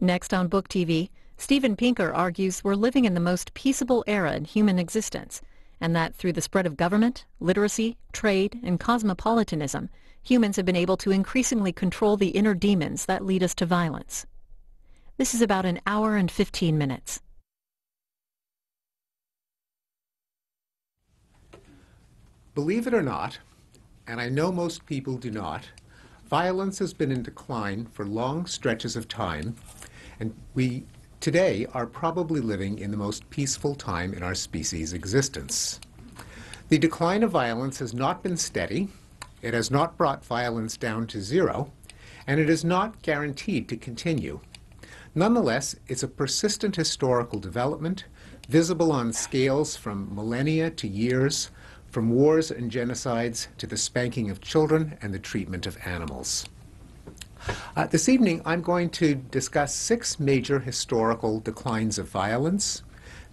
Next on Book TV, Steven Pinker argues we're living in the most peaceable era in human existence, and that through the spread of government, literacy, trade, and cosmopolitanism, humans have been able to increasingly control the inner demons that lead us to violence. This is about an hour and 15 minutes. Believe it or not, and I know most people do not, violence has been in decline for long stretches of time, and we today are probably living in the most peaceful time in our species' existence. The decline of violence has not been steady, it has not brought violence down to zero, and it is not guaranteed to continue. Nonetheless, it's a persistent historical development, visible on scales from millennia to years, from wars and genocides to the spanking of children and the treatment of animals. Uh, this evening, I'm going to discuss six major historical declines of violence,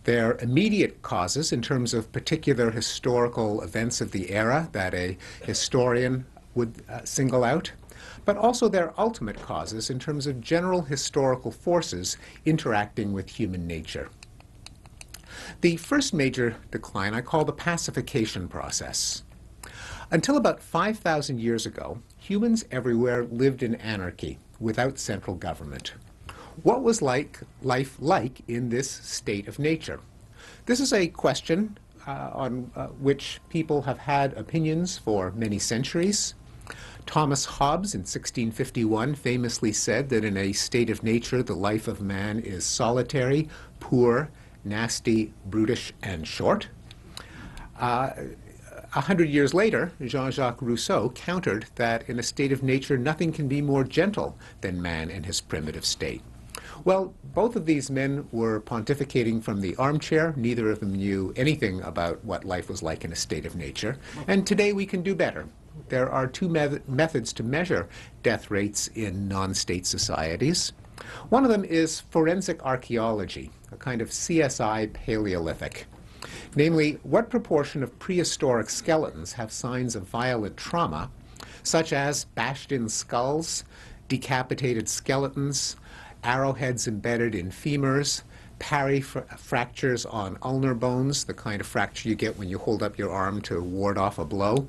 their immediate causes in terms of particular historical events of the era that a historian would uh, single out, but also their ultimate causes in terms of general historical forces interacting with human nature. The first major decline I call the pacification process. Until about 5,000 years ago, humans everywhere lived in anarchy without central government. What was like life like in this state of nature? This is a question uh, on uh, which people have had opinions for many centuries. Thomas Hobbes in 1651 famously said that in a state of nature the life of man is solitary, poor, nasty, brutish, and short. Uh, a hundred years later, Jean-Jacques Rousseau countered that in a state of nature nothing can be more gentle than man in his primitive state. Well, both of these men were pontificating from the armchair. Neither of them knew anything about what life was like in a state of nature. And today we can do better. There are two me methods to measure death rates in non-state societies. One of them is forensic archaeology, a kind of CSI Paleolithic. Namely, what proportion of prehistoric skeletons have signs of violent trauma, such as bashed-in skulls, decapitated skeletons, arrowheads embedded in femurs, parry fractures on ulnar bones, the kind of fracture you get when you hold up your arm to ward off a blow,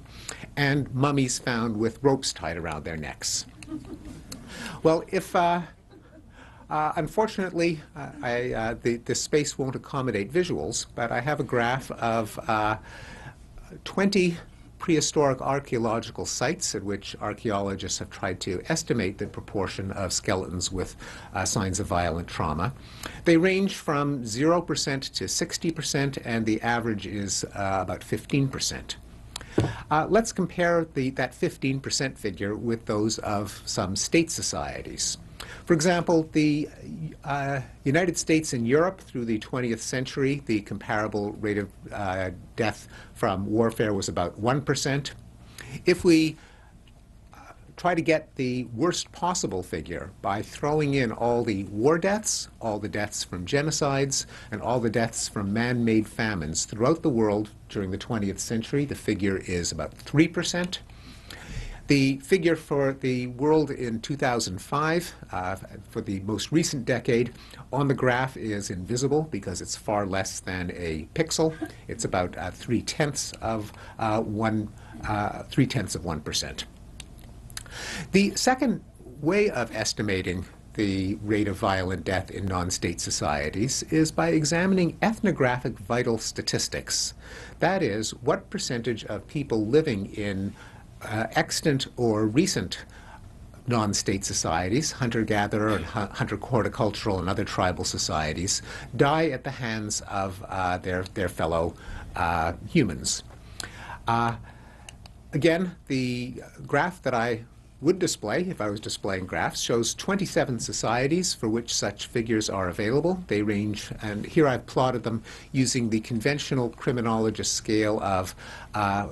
and mummies found with ropes tied around their necks. Well, if uh, uh, unfortunately, uh, I, uh, the, the space won't accommodate visuals, but I have a graph of uh, 20 prehistoric archaeological sites at which archaeologists have tried to estimate the proportion of skeletons with uh, signs of violent trauma. They range from 0% to 60%, and the average is uh, about 15%. Uh, let's compare the, that 15% figure with those of some state societies. For example, the uh, United States and Europe through the 20th century, the comparable rate of uh, death from warfare was about 1%. If we uh, try to get the worst possible figure by throwing in all the war deaths, all the deaths from genocides, and all the deaths from man-made famines throughout the world during the 20th century, the figure is about 3%. The figure for the world in 2005, uh, for the most recent decade, on the graph is invisible because it's far less than a pixel. It's about uh, three tenths of uh, one, uh, three tenths of one percent. The second way of estimating the rate of violent death in non-state societies is by examining ethnographic vital statistics. That is, what percentage of people living in uh, extant or recent non-state societies, hunter-gatherer and hunter-horticultural and other tribal societies, die at the hands of uh, their, their fellow uh, humans. Uh, again, the graph that I would display, if I was displaying graphs, shows 27 societies for which such figures are available. They range, and here I've plotted them using the conventional criminologist scale of uh,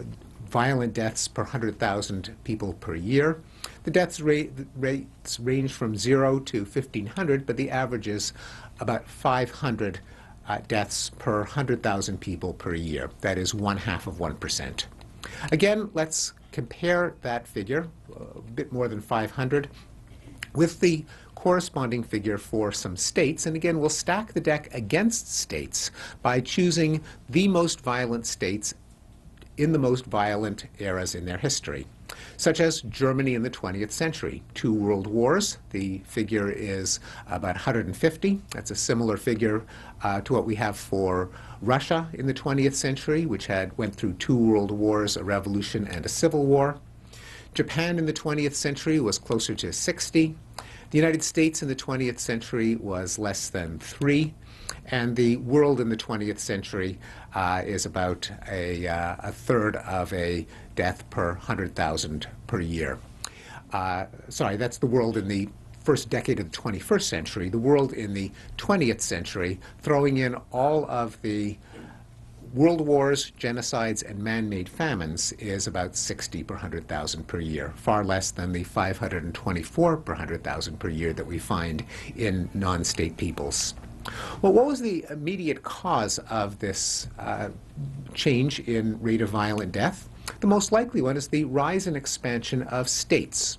violent deaths per 100,000 people per year. The deaths rate, rates range from 0 to 1,500, but the average is about 500 uh, deaths per 100,000 people per year. That is one half of 1%. Again, let's compare that figure, a bit more than 500, with the corresponding figure for some states, and again, we'll stack the deck against states by choosing the most violent states in the most violent eras in their history, such as Germany in the 20th century. Two world wars, the figure is about 150. That's a similar figure uh, to what we have for Russia in the 20th century, which had went through two world wars, a revolution, and a civil war. Japan in the 20th century was closer to 60. The United States in the 20th century was less than three. And the world in the 20th century uh, is about a, uh, a, third of a death per 100,000 per year. Uh, sorry, that's the world in the first decade of the 21st century. The world in the 20th century, throwing in all of the world wars, genocides, and man-made famines is about 60 per 100,000 per year, far less than the 524 per 100,000 per year that we find in non-state peoples. Well, what was the immediate cause of this uh, change in rate of violent death? The most likely one is the rise and expansion of states.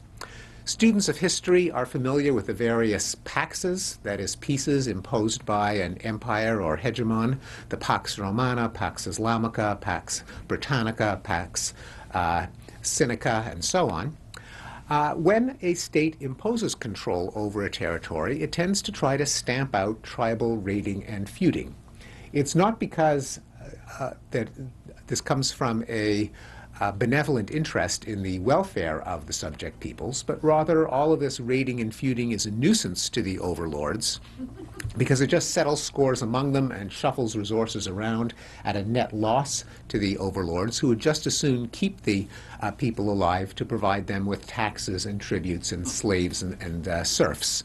Students of history are familiar with the various paxes, that is, peaces imposed by an empire or hegemon, the Pax Romana, Pax Islamica, Pax Britannica, Pax uh, Sinica, and so on. Uh, when a state imposes control over a territory, it tends to try to stamp out tribal raiding and feuding. It's not because uh, that this comes from a uh, benevolent interest in the welfare of the subject peoples, but rather all of this raiding and feuding is a nuisance to the overlords because it just settles scores among them and shuffles resources around at a net loss to the overlords who would just as soon keep the uh, people alive to provide them with taxes and tributes and slaves and, and uh, serfs.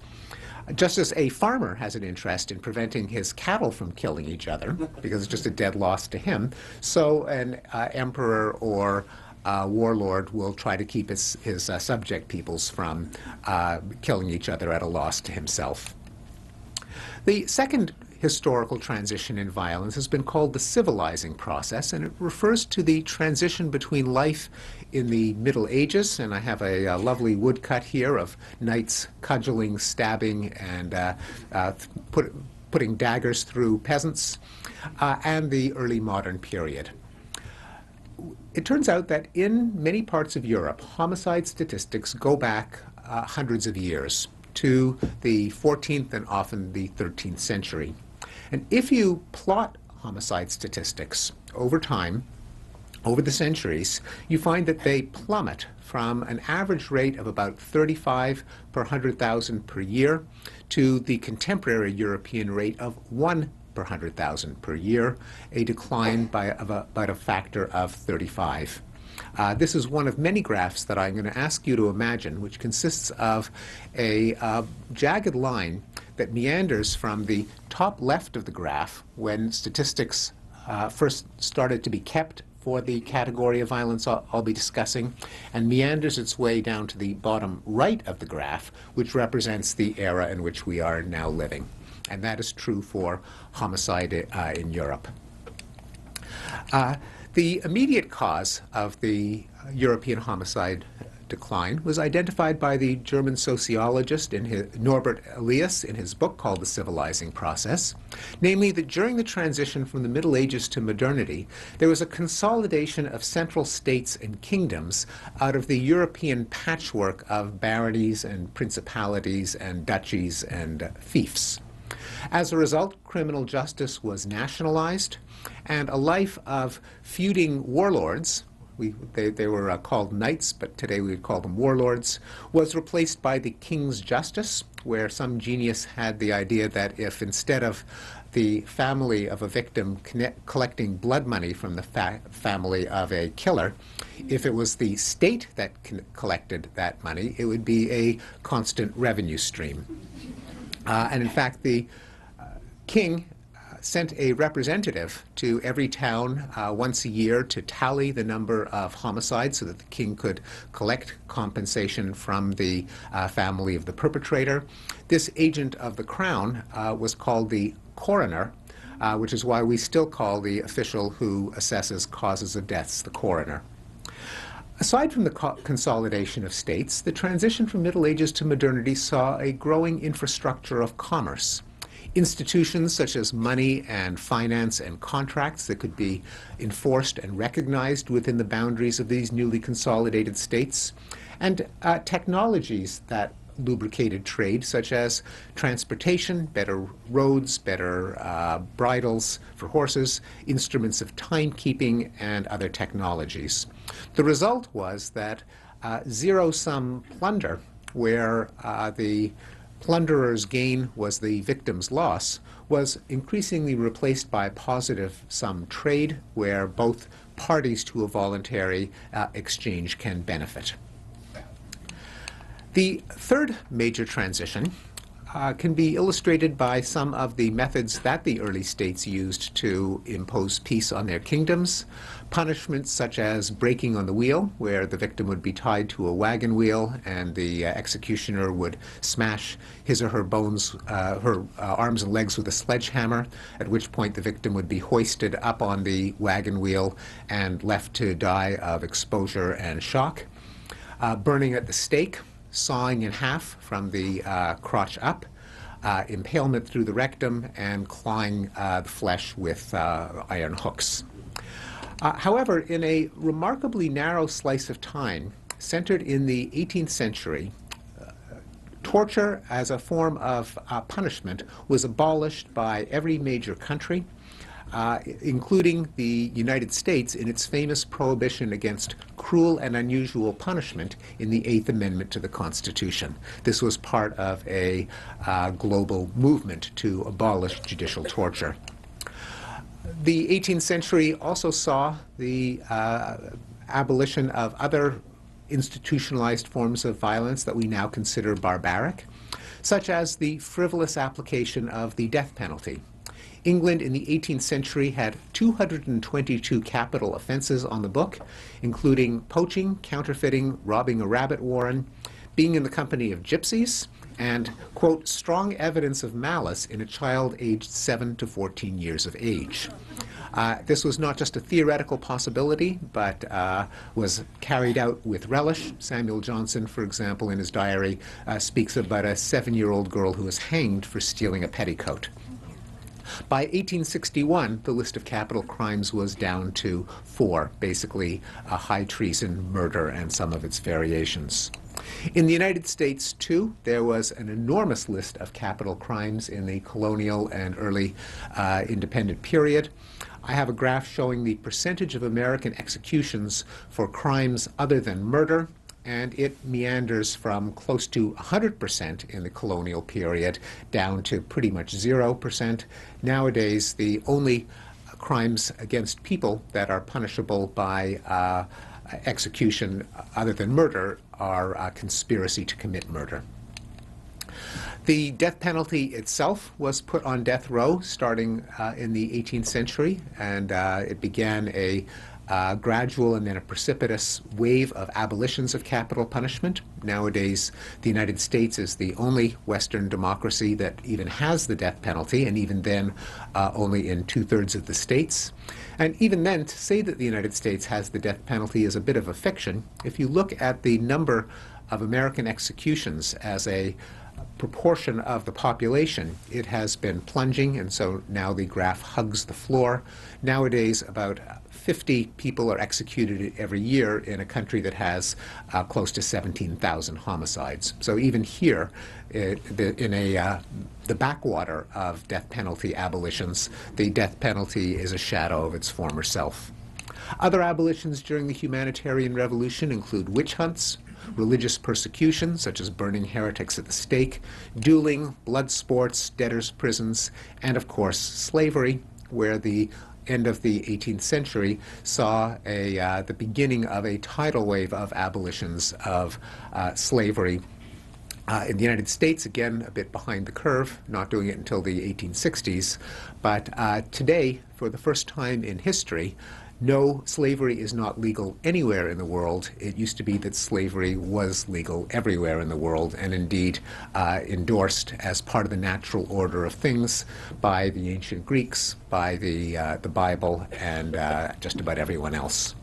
Just as a farmer has an interest in preventing his cattle from killing each other, because it's just a dead loss to him, so an uh, emperor or uh, warlord will try to keep his, his uh, subject peoples from uh, killing each other at a loss to himself. The second historical transition in violence has been called the civilizing process, and it refers to the transition between life in the Middle Ages, and I have a, a lovely woodcut here of knights cudgeling, stabbing, and uh, uh, put, putting daggers through peasants, uh, and the early modern period. It turns out that in many parts of Europe, homicide statistics go back uh, hundreds of years to the 14th and often the 13th century. And if you plot homicide statistics over time, over the centuries, you find that they plummet from an average rate of about 35 per 100,000 per year to the contemporary European rate of 1 per 100,000 per year, a decline by about a factor of 35. Uh, this is one of many graphs that I'm going to ask you to imagine, which consists of a uh, jagged line that meanders from the top left of the graph when statistics uh, first started to be kept for the category of violence I'll, I'll, be discussing, and meanders its way down to the bottom right of the graph, which represents the era in which we are now living. And that is true for homicide uh, in Europe. Uh, the immediate cause of the European homicide decline was identified by the German sociologist his, Norbert Elias in his book called The Civilizing Process, namely that during the transition from the Middle Ages to modernity, there was a consolidation of central states and kingdoms out of the European patchwork of baronies and principalities and duchies and fiefs. As a result, criminal justice was nationalized, and a life of feuding warlords, we, they, they were uh, called knights, but today we would call them warlords, was replaced by the king's justice, where some genius had the idea that if instead of the family of a victim collecting blood money from the fa family of a killer, if it was the state that collected that money, it would be a constant revenue stream. Uh, and in fact, the uh, king sent a representative to every town uh, once a year to tally the number of homicides so that the king could collect compensation from the uh, family of the perpetrator. This agent of the crown uh, was called the coroner, uh, which is why we still call the official who assesses causes of deaths the coroner. Aside from the co consolidation of states, the transition from Middle Ages to modernity saw a growing infrastructure of commerce. Institutions such as money and finance and contracts that could be enforced and recognized within the boundaries of these newly consolidated states, and uh, technologies that lubricated trade, such as transportation, better roads, better uh, bridles for horses, instruments of timekeeping, and other technologies. The result was that uh, zero sum plunder, where uh, the plunderer's gain was the victim's loss, was increasingly replaced by positive sum trade, where both parties to a voluntary uh, exchange can benefit. The third major transition uh, can be illustrated by some of the methods that the early states used to impose peace on their kingdoms. Punishments such as breaking on the wheel, where the victim would be tied to a wagon wheel and the uh, executioner would smash his or her bones, uh, her uh, arms and legs with a sledgehammer, at which point the victim would be hoisted up on the wagon wheel and left to die of exposure and shock. Uh, burning at the stake, sawing in half from the uh, crotch up, uh, impalement through the rectum, and clawing uh, the flesh with uh, iron hooks. Uh, however, in a remarkably narrow slice of time, centered in the 18th century, torture as a form of punishment was abolished by every major country uh, including the United States in its famous prohibition against cruel and unusual punishment in the Eighth Amendment to the Constitution. This was part of a uh, global movement to abolish judicial torture. The 18th century also saw the uh, abolition of other institutionalized forms of violence that we now consider barbaric, such as the frivolous application of the death penalty. England in the 18th century had 222 capital offenses on the book, including poaching, counterfeiting, robbing a rabbit warren, being in the company of gypsies, and, quote, strong evidence of malice in a child aged 7 to 14 years of age. Uh, this was not just a theoretical possibility, but uh, was carried out with relish. Samuel Johnson, for example, in his diary, uh, speaks about a seven year old girl who was hanged for stealing a petticoat. By 1861, the list of capital crimes was down to four, basically high treason, murder, and some of its variations. In the United States, too, there was an enormous list of capital crimes in the colonial and early uh, independent period. I have a graph showing the percentage of American executions for crimes other than murder and it meanders from close to 100% in the colonial period down to pretty much 0%. Nowadays, the only crimes against people that are punishable by uh, execution other than murder are uh, conspiracy to commit murder. The death penalty itself was put on death row starting uh, in the 18th century, and uh, it began a uh, gradual and then a precipitous wave of abolitions of capital punishment. Nowadays, the United States is the only Western democracy that even has the death penalty, and even then, uh, only in two thirds of the states. And even then, to say that the United States has the death penalty is a bit of a fiction. If you look at the number of American executions as a proportion of the population, it has been plunging, and so now the graph hugs the floor. Nowadays, about 50 people are executed every year in a country that has uh, close to 17,000 homicides. So even here, it, the, in a uh, the backwater of death penalty abolitions, the death penalty is a shadow of its former self. Other abolitions during the humanitarian revolution include witch hunts, religious persecution, such as burning heretics at the stake, dueling, blood sports, debtors' prisons, and of course, slavery, where the end of the 18th century saw a, uh, the beginning of a tidal wave of abolitions of uh, slavery. Uh, in the United States, again, a bit behind the curve, not doing it until the 1860s. But uh, today, for the first time in history, no, slavery is not legal anywhere in the world. It used to be that slavery was legal everywhere in the world and indeed uh, endorsed as part of the natural order of things by the ancient Greeks, by the, uh, the Bible, and uh, just about everyone else.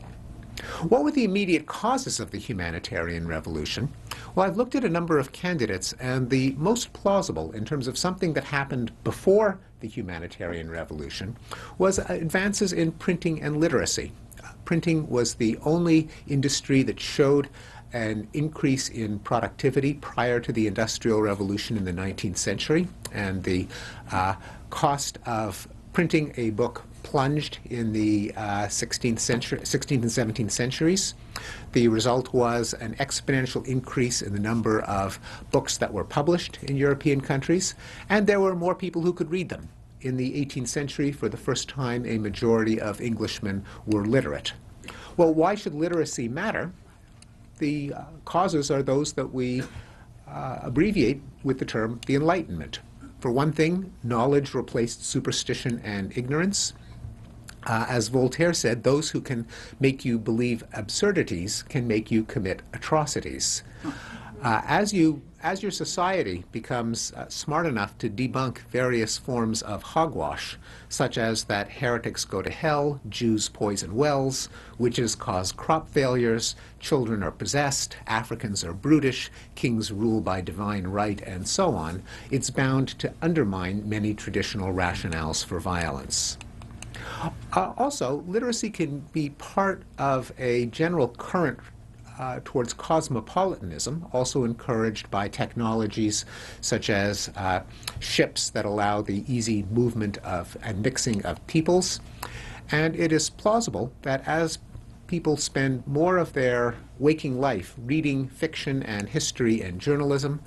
What were the immediate causes of the humanitarian revolution? Well, I've looked at a number of candidates, and the most plausible in terms of something that happened before the humanitarian revolution was advances in printing and literacy. Printing was the only industry that showed an increase in productivity prior to the Industrial Revolution in the 19th century, and the uh, cost of printing a book plunged in the uh, 16th, century, 16th and 17th centuries. The result was an exponential increase in the number of books that were published in European countries, and there were more people who could read them. In the 18th century, for the first time, a majority of Englishmen were literate. Well, why should literacy matter? The uh, causes are those that we uh, abbreviate with the term the Enlightenment. For one thing, knowledge replaced superstition and ignorance. Uh, as Voltaire said, those who can make you believe absurdities can make you commit atrocities. Uh, as you as your society becomes uh, smart enough to debunk various forms of hogwash, such as that heretics go to hell, Jews poison wells, witches cause crop failures, children are possessed, Africans are brutish, kings rule by divine right, and so on, it's bound to undermine many traditional rationales for violence. Uh, also, literacy can be part of a general current uh, towards cosmopolitanism, also encouraged by technologies such as uh, ships that allow the easy movement of and mixing of peoples. And it is plausible that as people spend more of their waking life reading fiction and history and journalism,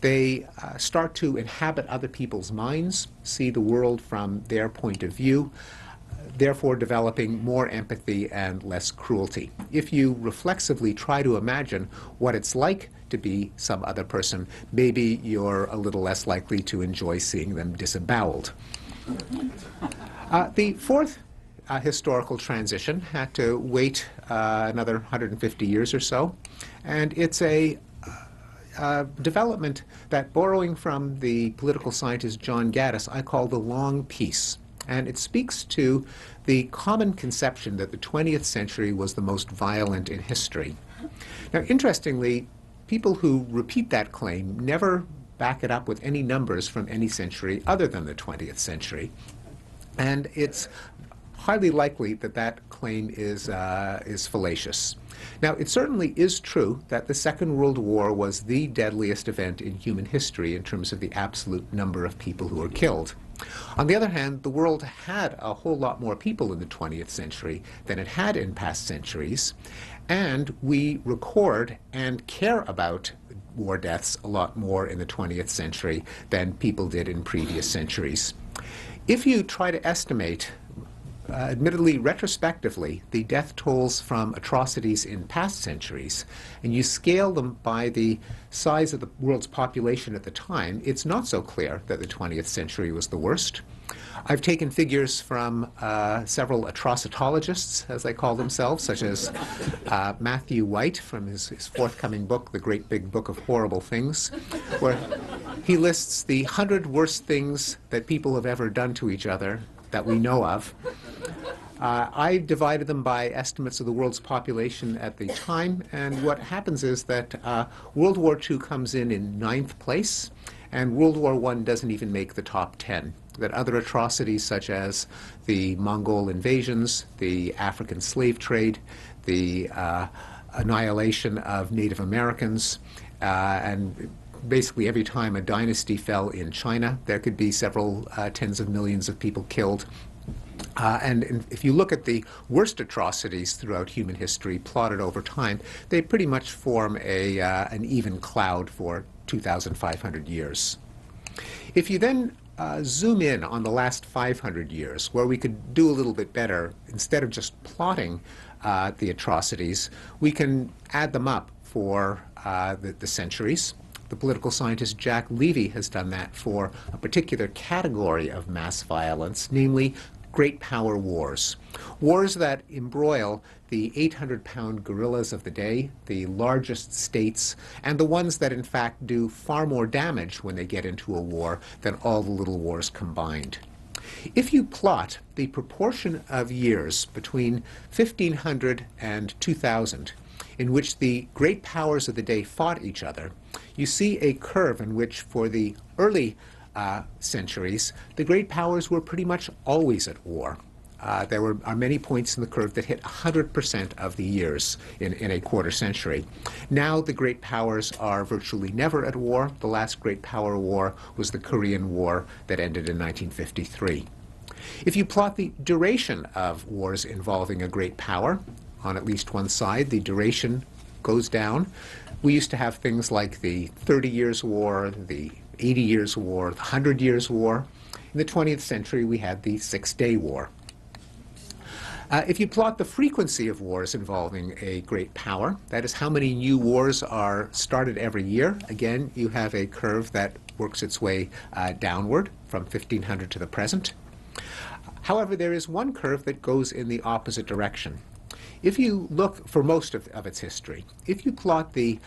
they uh, start to inhabit other people's minds, see the world from their point of view therefore developing more empathy and less cruelty. If you reflexively try to imagine what it's like to be some other person, maybe you're a little less likely to enjoy seeing them disemboweled. Uh, the fourth uh, historical transition had to wait uh, another 150 years or so, and it's a uh, development that, borrowing from the political scientist John Gaddis, I call the long peace. And it speaks to the common conception that the 20th century was the most violent in history. Now, interestingly, people who repeat that claim never back it up with any numbers from any century other than the 20th century. And it's highly likely that that claim is, uh, is fallacious. Now, it certainly is true that the Second World War was the deadliest event in human history in terms of the absolute number of people who were killed. On the other hand, the world had a whole lot more people in the 20th century than it had in past centuries, and we record and care about war deaths a lot more in the 20th century than people did in previous centuries. If you try to estimate uh, admittedly retrospectively, the death tolls from atrocities in past centuries, and you scale them by the size of the world's population at the time, it's not so clear that the 20th century was the worst. I've taken figures from uh, several atrocitologists, as they call themselves, such as uh, Matthew White from his, his, forthcoming book, The Great Big Book of Horrible Things, where he lists the hundred worst things that people have ever done to each other that we know of. Uh, I divided them by estimates of the world's population at the time, and what happens is that uh, World War II comes in in ninth place, and World War I doesn't even make the top 10. That other atrocities such as the Mongol invasions, the African slave trade, the uh, annihilation of Native Americans, uh, and basically every time a dynasty fell in China, there could be several uh, tens of millions of people killed. Uh, and if you look at the worst atrocities throughout human history plotted over time, they pretty much form a, uh, an even cloud for 2,500 years. If you then uh, zoom in on the last 500 years, where we could do a little bit better, instead of just plotting uh, the atrocities, we can add them up for uh, the, the centuries. The political scientist Jack Levy has done that for a particular category of mass violence, namely great power wars. Wars that embroil the 800 pound gorillas of the day, the largest states, and the ones that in fact do far more damage when they get into a war than all the little wars combined. If you plot the proportion of years between 1500 and 2000 in which the great powers of the day fought each other, you see a curve in which, for the early uh, centuries, the great powers were pretty much always at war. Uh, there were, are many points in the curve that hit 100% of the years in, in a quarter century. Now the great powers are virtually never at war. The last great power war was the Korean War that ended in 1953. If you plot the duration of wars involving a great power, on at least one side, the duration goes down. We used to have things like the 30 Years' War, the 80 Years' War, the 100 Years' War. In the 20th century, we had the Six Day War. Uh, if you plot the frequency of wars involving a great power, that is how many new wars are started every year, again, you have a curve that works its way uh, downward from 1500 to the present. However, there is one curve that goes in the opposite direction. If you look for most of, of its history, if you plot the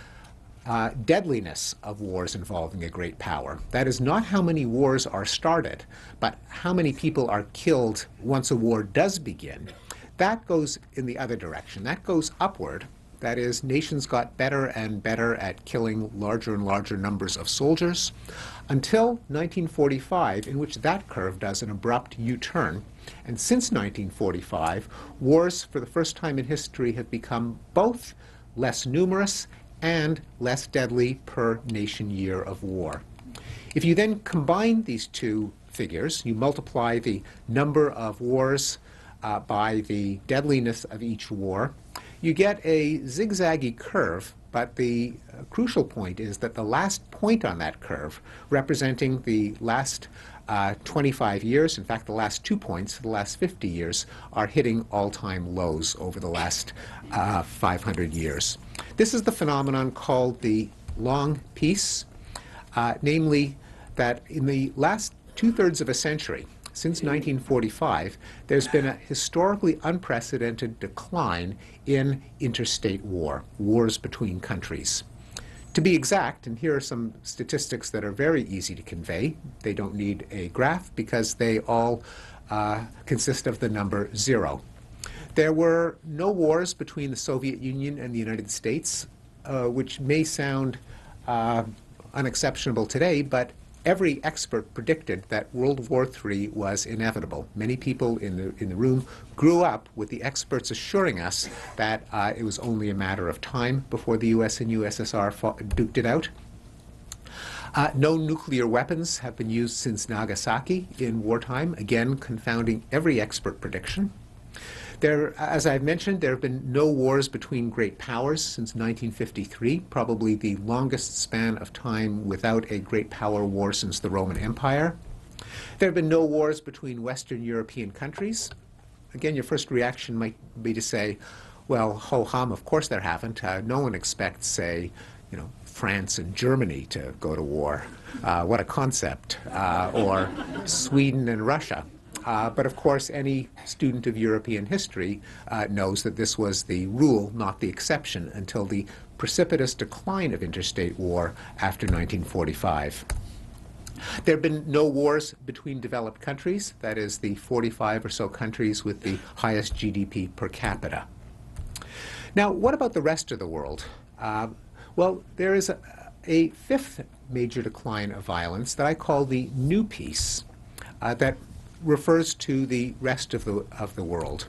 uh, deadliness of wars involving a great power. That is not how many wars are started, but how many people are killed once a war does begin. That goes in the other direction. That goes upward. That is, nations got better and better at killing larger and larger numbers of soldiers until 1945, in which that curve does an abrupt U-turn. And since 1945, wars for the first time in history have become both less numerous and less deadly per nation year of war. If you then combine these two figures, you multiply the number of wars uh, by the deadliness of each war, you get a zigzaggy curve, but the uh, crucial point is that the last point on that curve, representing the last uh, 25 years, in fact, the last two points, the last 50 years, are hitting all-time lows over the last uh, 500 years. This is the phenomenon called the long peace, uh, namely that in the last two-thirds of a century, since 1945, there's been a historically unprecedented decline in interstate war, wars between countries. To be exact, and here are some statistics that are very easy to convey. They don't need a graph because they all uh, consist of the number zero. There were no wars between the Soviet Union and the United States, uh, which may sound uh, unexceptionable today, but every expert predicted that World War III was inevitable. Many people in the, in the room grew up with the experts assuring us that uh, it was only a matter of time before the US and USSR fought, duked it out. Uh, no nuclear weapons have been used since Nagasaki in wartime, again confounding every expert prediction. There, as I've mentioned, there have been no wars between great powers since 1953, probably the longest span of time without a great power war since the Roman Empire. There have been no wars between Western European countries. Again, your first reaction might be to say, well, ho hum, of course there haven't. Uh, no one expects, say, you know, France and Germany to go to war. Uh, what a concept. Uh, or Sweden and Russia. Uh, but of course, any student of European history uh, knows that this was the rule, not the exception, until the precipitous decline of interstate war after 1945. There have been no wars between developed countries, that is, the 45 or so countries with the highest GDP per capita. Now, what about the rest of the world? Uh, well, there is a, a, fifth major decline of violence that I call the new peace, uh, that refers to the rest of the, of the world.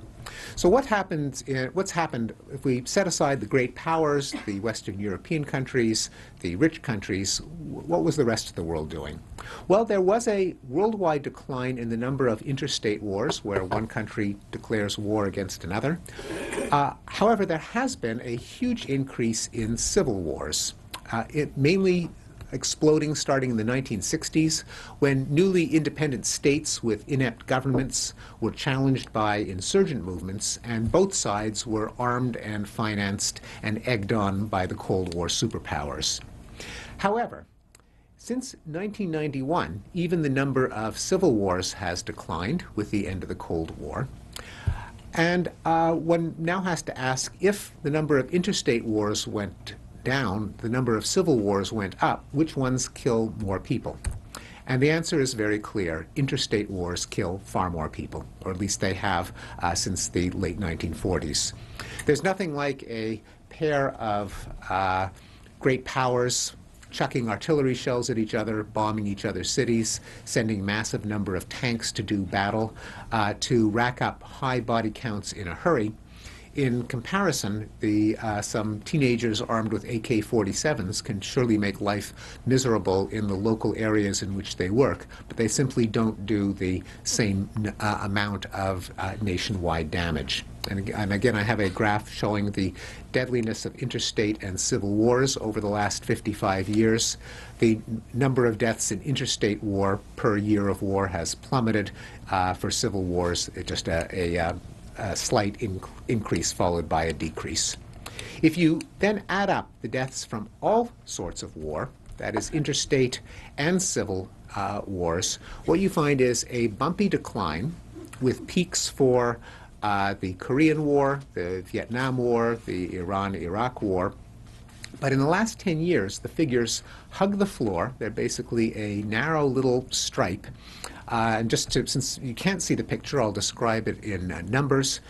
So what happens in, what's happened if we set aside the great powers, the Western European countries, the rich countries, what was the rest of the world doing? Well, there was a worldwide decline in the number of interstate wars where one country declares war against another. Uh, however, there has been a huge increase in civil wars. Uh, it mainly exploding starting in the 1960s when newly independent states with inept governments were challenged by insurgent movements, and both sides were armed and financed and egged on by the Cold War superpowers. However, since 1991, even the number of civil wars has declined with the end of the Cold War. And uh, one now has to ask if the number of interstate wars went down, the number of civil wars went up, which ones kill more people? And the answer is very clear. Interstate wars kill far more people, or at least they have uh, since the late 1940s. There's nothing like a pair of uh, great powers chucking artillery shells at each other, bombing each other's cities, sending massive number of tanks to do battle, uh, to rack up high body counts in a hurry. In comparison, the, uh, some teenagers armed with AK-47s can surely make life miserable in the local areas in which they work, but they simply don't do the same uh, amount of uh, nationwide damage. And, and, again, I have a graph showing the deadliness of interstate and civil wars over the last 55 years. The number of deaths in interstate war per year of war has plummeted. Uh, for civil wars, just a, a uh, a slight in increase followed by a decrease. If you then add up the deaths from all sorts of war, that is interstate and civil uh, wars, what you find is a bumpy decline with peaks for uh, the Korean War, the Vietnam War, the Iran-Iraq War. But in the last 10 years, the figures hug the floor. They're basically a narrow little stripe uh, and just to, since you can't see the picture, I'll describe it in uh, numbers.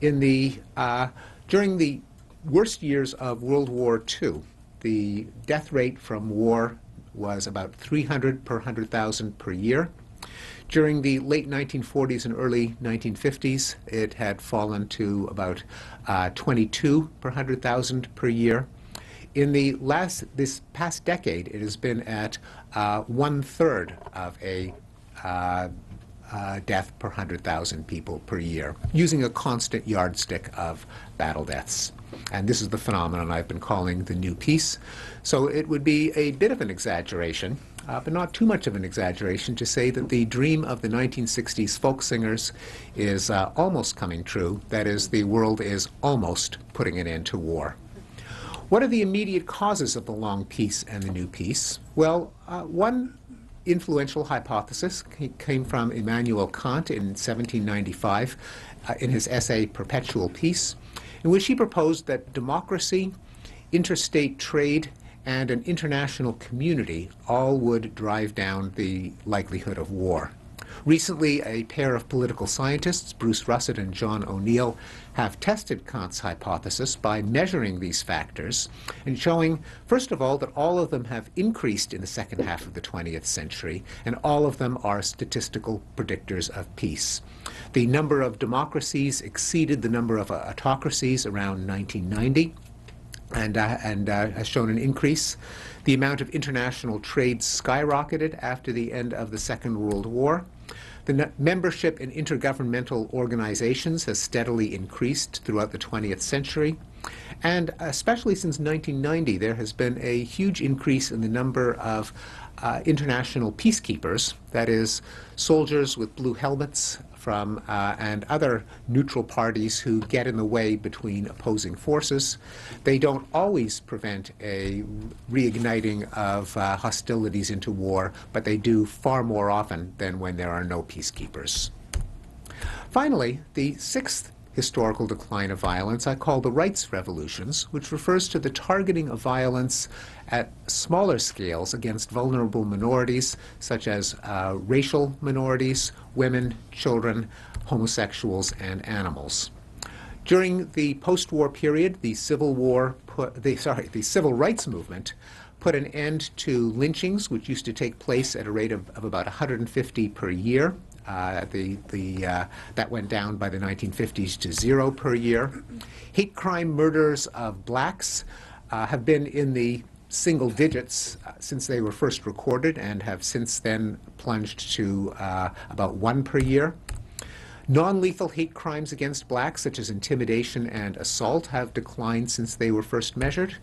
In the uh, during the worst years of World War II, the death rate from war was about 300 per 100,000 per year. During the late 1940s and early 1950s, it had fallen to about uh, 22 per 100,000 per year. In the last, this past decade, it has been at uh, one third of a uh, uh, death per 100,000 people per year, using a constant yardstick of battle deaths. And this is the phenomenon I've been calling the new peace. So it would be a bit of an exaggeration, uh, but not too much of an exaggeration, to say that the dream of the 1960s folk singers is uh, almost coming true. That is, the world is almost putting an end to war. What are the immediate causes of the long peace and the new peace? Well, uh, one influential hypothesis came from Immanuel Kant in 1795 uh, in his essay Perpetual Peace, in which he proposed that democracy, interstate trade, and an international community all would drive down the likelihood of war. Recently, a pair of political scientists, Bruce Russett and John Oneal, have tested Kant's hypothesis by measuring these factors and showing, first of all, that all of them have increased in the second half of the 20th century, and all of them are statistical predictors of peace. The number of democracies exceeded the number of autocracies around 1990 and, uh, and uh, has shown an increase. The amount of international trade skyrocketed after the end of the Second World War. The membership in intergovernmental organizations has steadily increased throughout the 20th century. And especially since 1990, there has been a huge increase in the number of uh, international peacekeepers, that is, soldiers with blue helmets from uh, and other neutral parties who get in the way between opposing forces. They don't always prevent a reigniting of uh, hostilities into war, but they do far more often than when there are no peacekeepers. Finally, the sixth historical decline of violence I call the rights revolutions, which refers to the targeting of violence at smaller scales against vulnerable minorities such as uh, racial minorities, women, children, homosexuals, and animals. During the post-war period, the Civil War put, the, sorry, the Civil Rights Movement put an end to lynchings, which used to take place at a rate of, of about 150 per year. Uh, the, the, uh, that went down by the 1950s to zero per year. Hate crime murders of blacks uh, have been in the single digits uh, since they were first recorded and have since then plunged to uh, about one per year. Non-lethal hate crimes against blacks, such as intimidation and assault, have declined since they were first measured.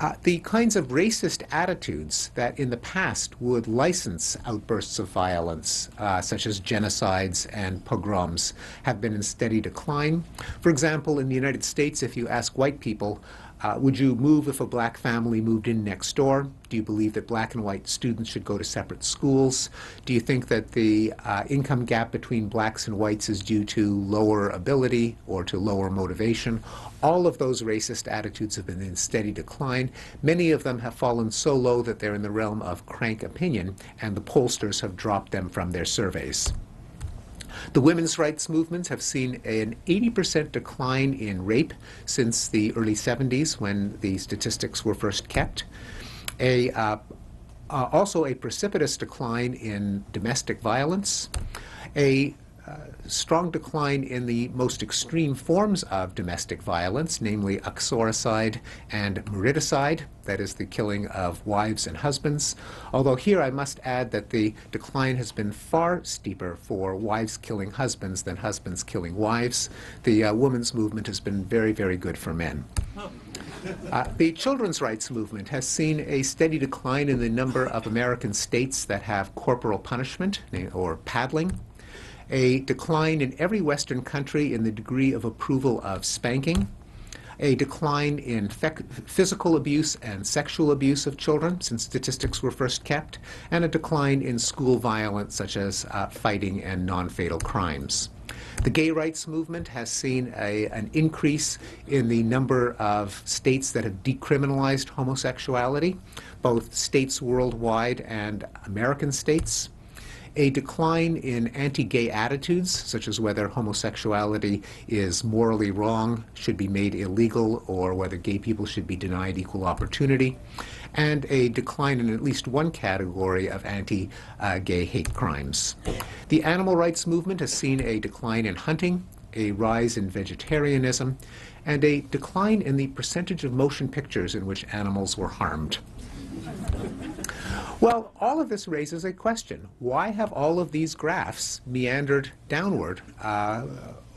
Uh, the kinds of racist attitudes that in the past would license outbursts of violence, uh, such as genocides and pogroms, have been in steady decline. For example, in the United States, if you ask white people Uh, would you move if a black family moved in next door? Do you believe that black and white students should go to separate schools? Do you think that the uh, income gap between blacks and whites is due to lower ability or to lower motivation? All of those racist attitudes have been in steady decline. Many of them have fallen so low that they're in the realm of crank opinion, and the pollsters have dropped them from their surveys. The women's rights movements have seen an 80% decline in rape since the early 70s when the statistics were first kept. A, uh, uh, also a precipitous decline in domestic violence, a strong decline in the most extreme forms of domestic violence, namely uxoricide and mariticide, that is the killing of wives and husbands. Although here I must add that the decline has been far steeper for wives killing husbands than husbands killing wives. The uh, women's movement has been very, very good for men. Uh, the children's rights movement has seen a steady decline in the number of American states that have corporal punishment or paddling a decline in every Western country in the degree of approval of spanking, a decline in physical abuse and sexual abuse of children since statistics were first kept, and a decline in school violence such as uh, fighting and non-fatal crimes. The gay rights movement has seen a, an increase in the number of states that have decriminalized homosexuality, both states worldwide and American states a decline in anti-gay attitudes, such as whether homosexuality is morally wrong, should be made illegal, or whether gay people should be denied equal opportunity, and a decline in at least one category of anti-gay uh, hate crimes. The animal rights movement has seen a decline in hunting, a rise in vegetarianism, and a decline in the percentage of motion pictures in which animals were harmed. Well, all of this raises a question. Why have all of these graphs meandered downward uh,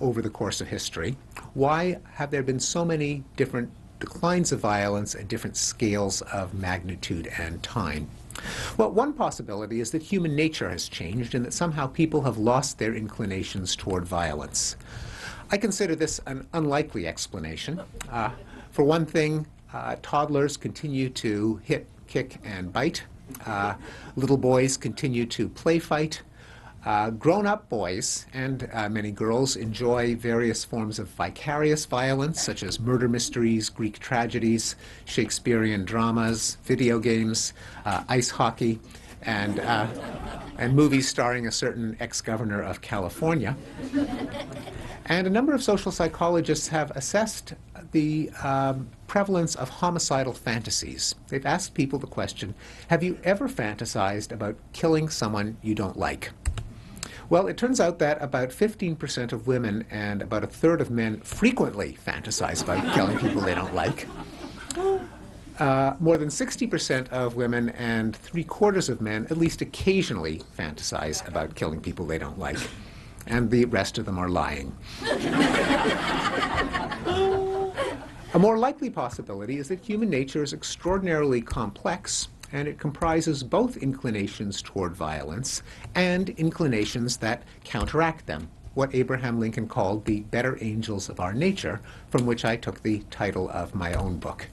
over the course of history? Why have there been so many different declines of violence at different scales of magnitude and time? Well, one possibility is that human nature has changed and that somehow people have lost their inclinations toward violence. I consider this an unlikely explanation. Uh, for one thing, uh, toddlers continue to hit, kick, and bite. Uh, little boys continue to play fight. Uh, grown-up boys and uh, many girls enjoy various forms of vicarious violence, such as murder mysteries, Greek tragedies, Shakespearean dramas, video games, uh, ice hockey, and, uh, and movies starring a certain ex-governor of California. And a number of social psychologists have assessed the um, prevalence of homicidal fantasies. They've asked people the question, have you ever fantasized about killing someone you don't like? Well, it turns out that about 15% of women and about a third of men frequently fantasize about killing people they don't like. Uh, more than 60% of women and three quarters of men at least occasionally fantasize about killing people they don't like. And the rest of them are lying. A more likely possibility is that human nature is extraordinarily complex and it comprises both inclinations toward violence and inclinations that counteract them, what Abraham Lincoln called the better angels of our nature, from which I took the title of my own book.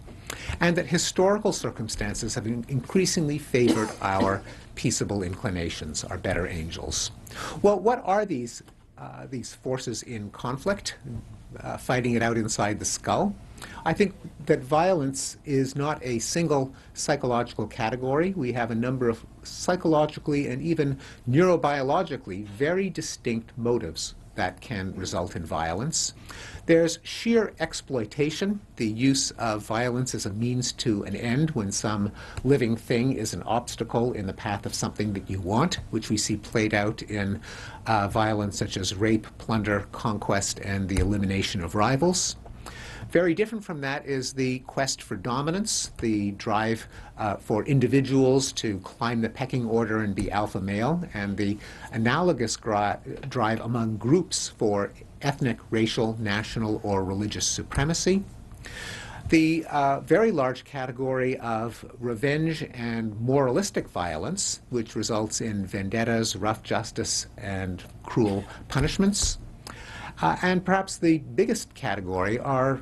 And that historical circumstances have increasingly favored our peaceable inclinations, our better angels. Well, what are these, uh, these forces in conflict, uh, fighting it out inside the skull? I think that violence is not a single psychological category. We have a number of psychologically and even neurobiologically very distinct motives that can result in violence. There's sheer exploitation, the use of violence as a means to an end when some living thing is an obstacle in the path of something that you want, which we see played out in uh, violence such as rape, plunder, conquest, and the elimination of rivals. Very different from that is the quest for dominance, the drive uh, for individuals to climb the pecking order and be alpha male, and the analogous drive among groups for ethnic, racial, national, or religious supremacy. The uh, very large category of revenge and moralistic violence, which results in vendettas, rough justice, and cruel punishments. Uh, and perhaps the biggest category are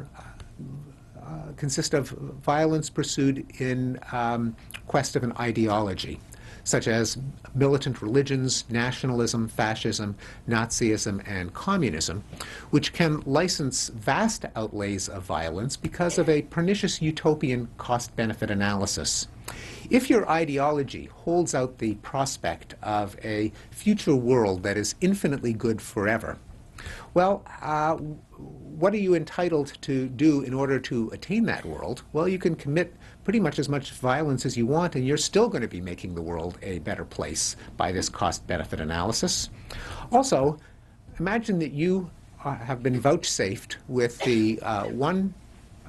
consist of violence pursued in um, quest of an ideology, such as militant religions, nationalism, fascism, Nazism, and communism, which can license vast outlays of violence because of a pernicious utopian cost benefit analysis. If your ideology holds out the prospect of a future world that is infinitely good forever, well, uh, what are you entitled to do in order to attain that world? Well, you can commit pretty much as much violence as you want, and you're still going to be making the world a better place by this cost benefit analysis. Also, imagine that you uh, have been vouchsafed with the uh, one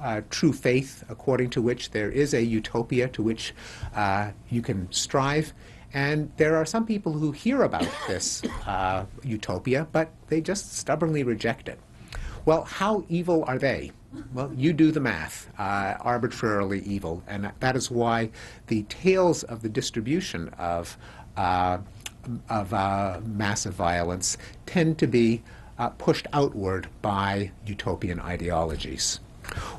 uh, true faith according to which there is a utopia to which uh, you can strive. And there are some people who hear about this uh, utopia, but they just stubbornly reject it. Well, how evil are they? Well, you do the math, uh, arbitrarily evil. And that is why the tails of the distribution of, uh, of uh, massive violence tend to be uh, pushed outward by utopian ideologies.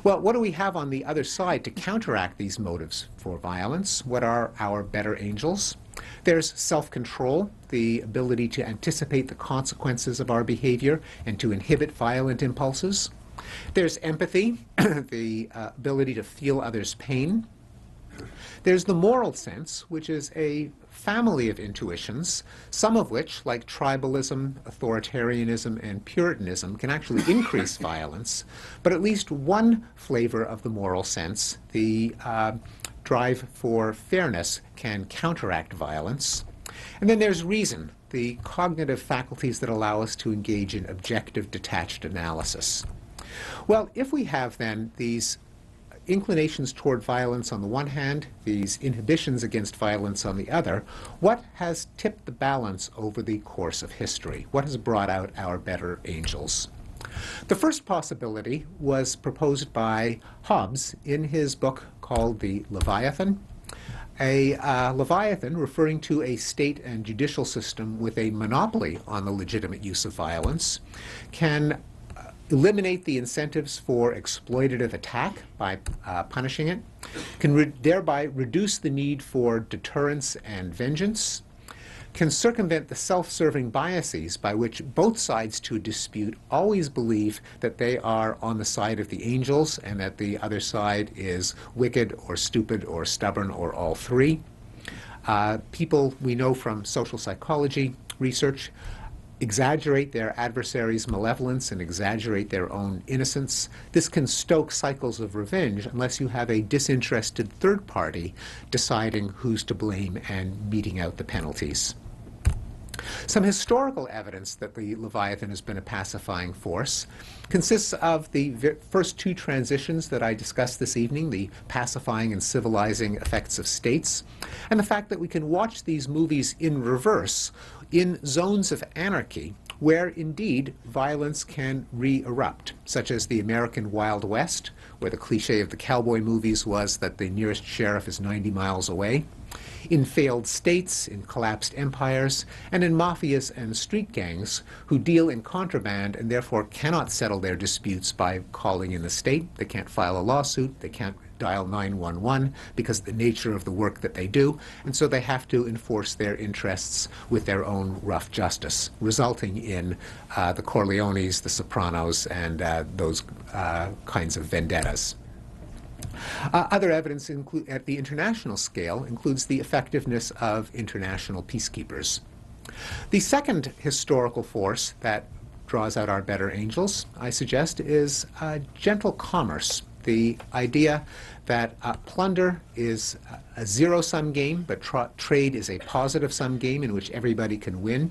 Well, what do we have on the other side to counteract these motives for violence? What are our better angels? There's self-control, the ability to anticipate the consequences of our behavior and to inhibit violent impulses. There's empathy, the uh, ability to feel others' pain. There's the moral sense, which is a family of intuitions, some of which, like tribalism, authoritarianism, and Puritanism, can actually increase violence. But at least one flavor of the moral sense, the uh, drive for fairness, can counteract violence. And then there's reason, the cognitive faculties that allow us to engage in objective, detached analysis. Well, if we have then these inclinations toward violence on the one hand, these inhibitions against violence on the other, what has tipped the balance over the course of history? What has brought out our better angels? The first possibility was proposed by Hobbes in his book called The Leviathan. A uh, Leviathan, referring to a state and judicial system with a monopoly on the legitimate use of violence, can eliminate the incentives for exploitative attack by uh, punishing it, can re thereby reduce the need for deterrence and vengeance, can circumvent the self-serving biases by which both sides to a dispute always believe that they are on the side of the angels and that the other side is wicked or stupid or stubborn or all three. Uh, people we know from social psychology research exaggerate their adversary's malevolence and exaggerate their own innocence. This can stoke cycles of revenge unless you have a disinterested third party deciding who's to blame and meting out the penalties. Some historical evidence that the Leviathan has been a pacifying force consists of the first two transitions that I discussed this evening, the pacifying and civilizing effects of states, and the fact that we can watch these movies in reverse in zones of anarchy where indeed violence can re-erupt, such as the American Wild West, where the cliche of the cowboy movies was that the nearest sheriff is 90 miles away, in failed states, in collapsed empires, and in mafias and street gangs who deal in contraband and therefore cannot settle their disputes by calling in the state. They can't file a lawsuit. They can't dial 911 because of the nature of the work that they do, and so they have to enforce their interests with their own rough justice, resulting in uh, the Corleones, the Sopranos, and uh, those uh, kinds of vendettas. Uh, other evidence at the international scale includes the effectiveness of international peacekeepers. The second historical force that draws out our better angels, I suggest, is uh, gentle commerce. The idea that uh, plunder is a zero-sum game, but tra trade is a positive-sum game in which everybody can win.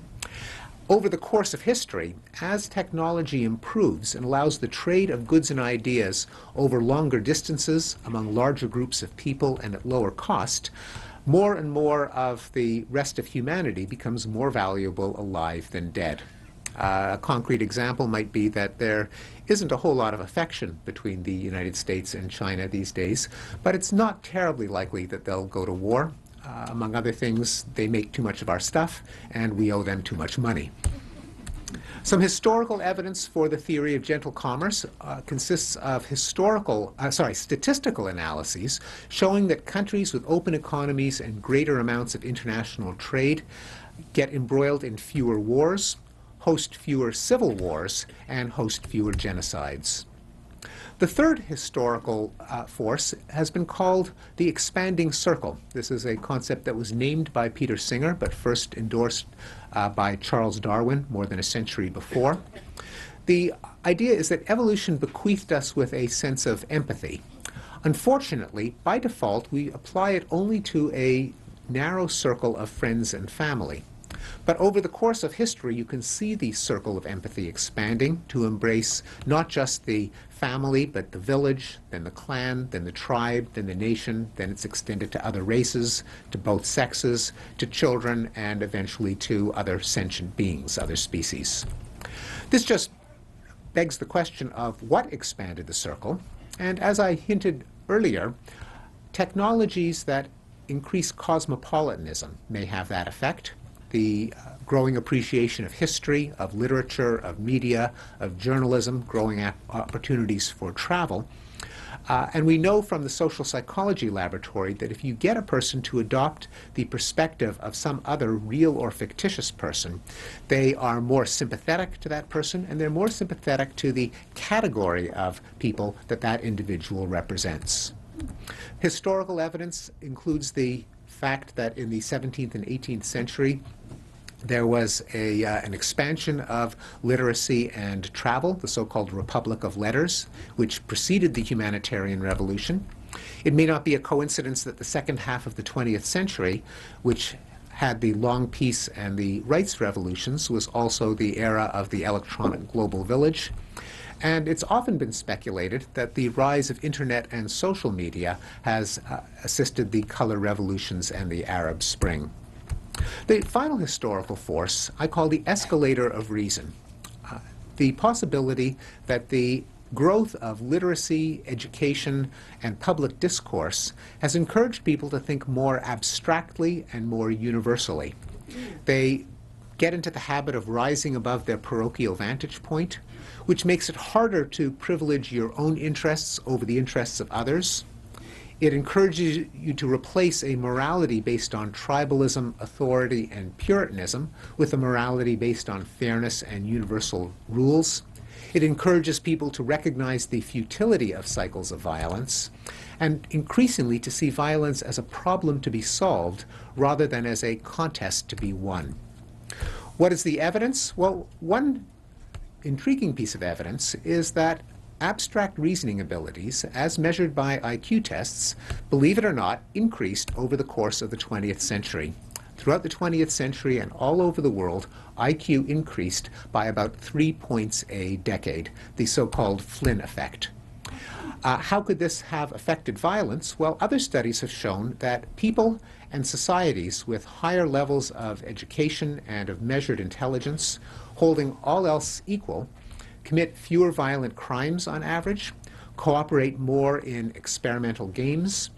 Over the course of history, as technology improves and allows the trade of goods and ideas over longer distances among larger groups of people and at lower cost, more and more of the rest of humanity becomes more valuable alive than dead. Uh, a concrete example might be that there isn't a whole lot of affection between the United States and China these days, but it's not terribly likely that they'll go to war. Uh, among other things, they make too much of our stuff, and we owe them too much money. Some historical evidence for the theory of gentle commerce uh, consists of historical, uh, sorry, statistical analyses showing that countries with open economies and greater amounts of international trade get embroiled in fewer wars, host fewer civil wars, and host fewer genocides. The third historical uh, force has been called the expanding circle. This is a concept that was named by Peter Singer, but first endorsed uh, by Charles Darwin more than a century before. The idea is that evolution bequeathed us with a sense of empathy. Unfortunately, by default, we apply it only to a narrow circle of friends and family. But over the course of history, you can see the circle of empathy expanding to embrace not just the family, but the village, then the clan, then the tribe, then the nation, then it's extended to other races, to both sexes, to children, and eventually to other sentient beings, other species. This just begs the question of what expanded the circle, and as I hinted earlier, technologies that increase cosmopolitanism may have that effect the growing appreciation of history, of literature, of media, of journalism, growing opportunities for travel. Uh, and we know from the social psychology laboratory that if you get a person to adopt the perspective of some other real or fictitious person, they are more sympathetic to that person and they're more sympathetic to the category of people that that individual represents. Historical evidence includes the fact that in the 17th and 18th century, there was a, uh, an expansion of literacy and travel, the so-called Republic of Letters, which preceded the humanitarian revolution. It may not be a coincidence that the second half of the 20th century, which had the long peace and the rights revolutions, was also the era of the electronic global village. And it's often been speculated that the rise of internet and social media has uh, assisted the color revolutions and the Arab Spring. The final historical force I call the escalator of reason. Uh, the possibility that the growth of literacy, education, and public discourse has encouraged people to think more abstractly and more universally. They get into the habit of rising above their parochial vantage point, which makes it harder to privilege your own interests over the interests of others. It encourages you to replace a morality based on tribalism, authority, and Puritanism with a morality based on fairness and universal rules. It encourages people to recognize the futility of cycles of violence and increasingly to see violence as a problem to be solved rather than as a contest to be won. What is the evidence? Well, one intriguing piece of evidence is that abstract reasoning abilities, as measured by IQ tests, believe it or not, increased over the course of the 20th century. Throughout the 20th century and all over the world, IQ increased by about three points a decade, the so-called Flynn effect. Uh, how could this have affected violence? Well, other studies have shown that people and societies with higher levels of education and of measured intelligence, holding all else equal, commit fewer violent crimes on average, cooperate more in experimental games,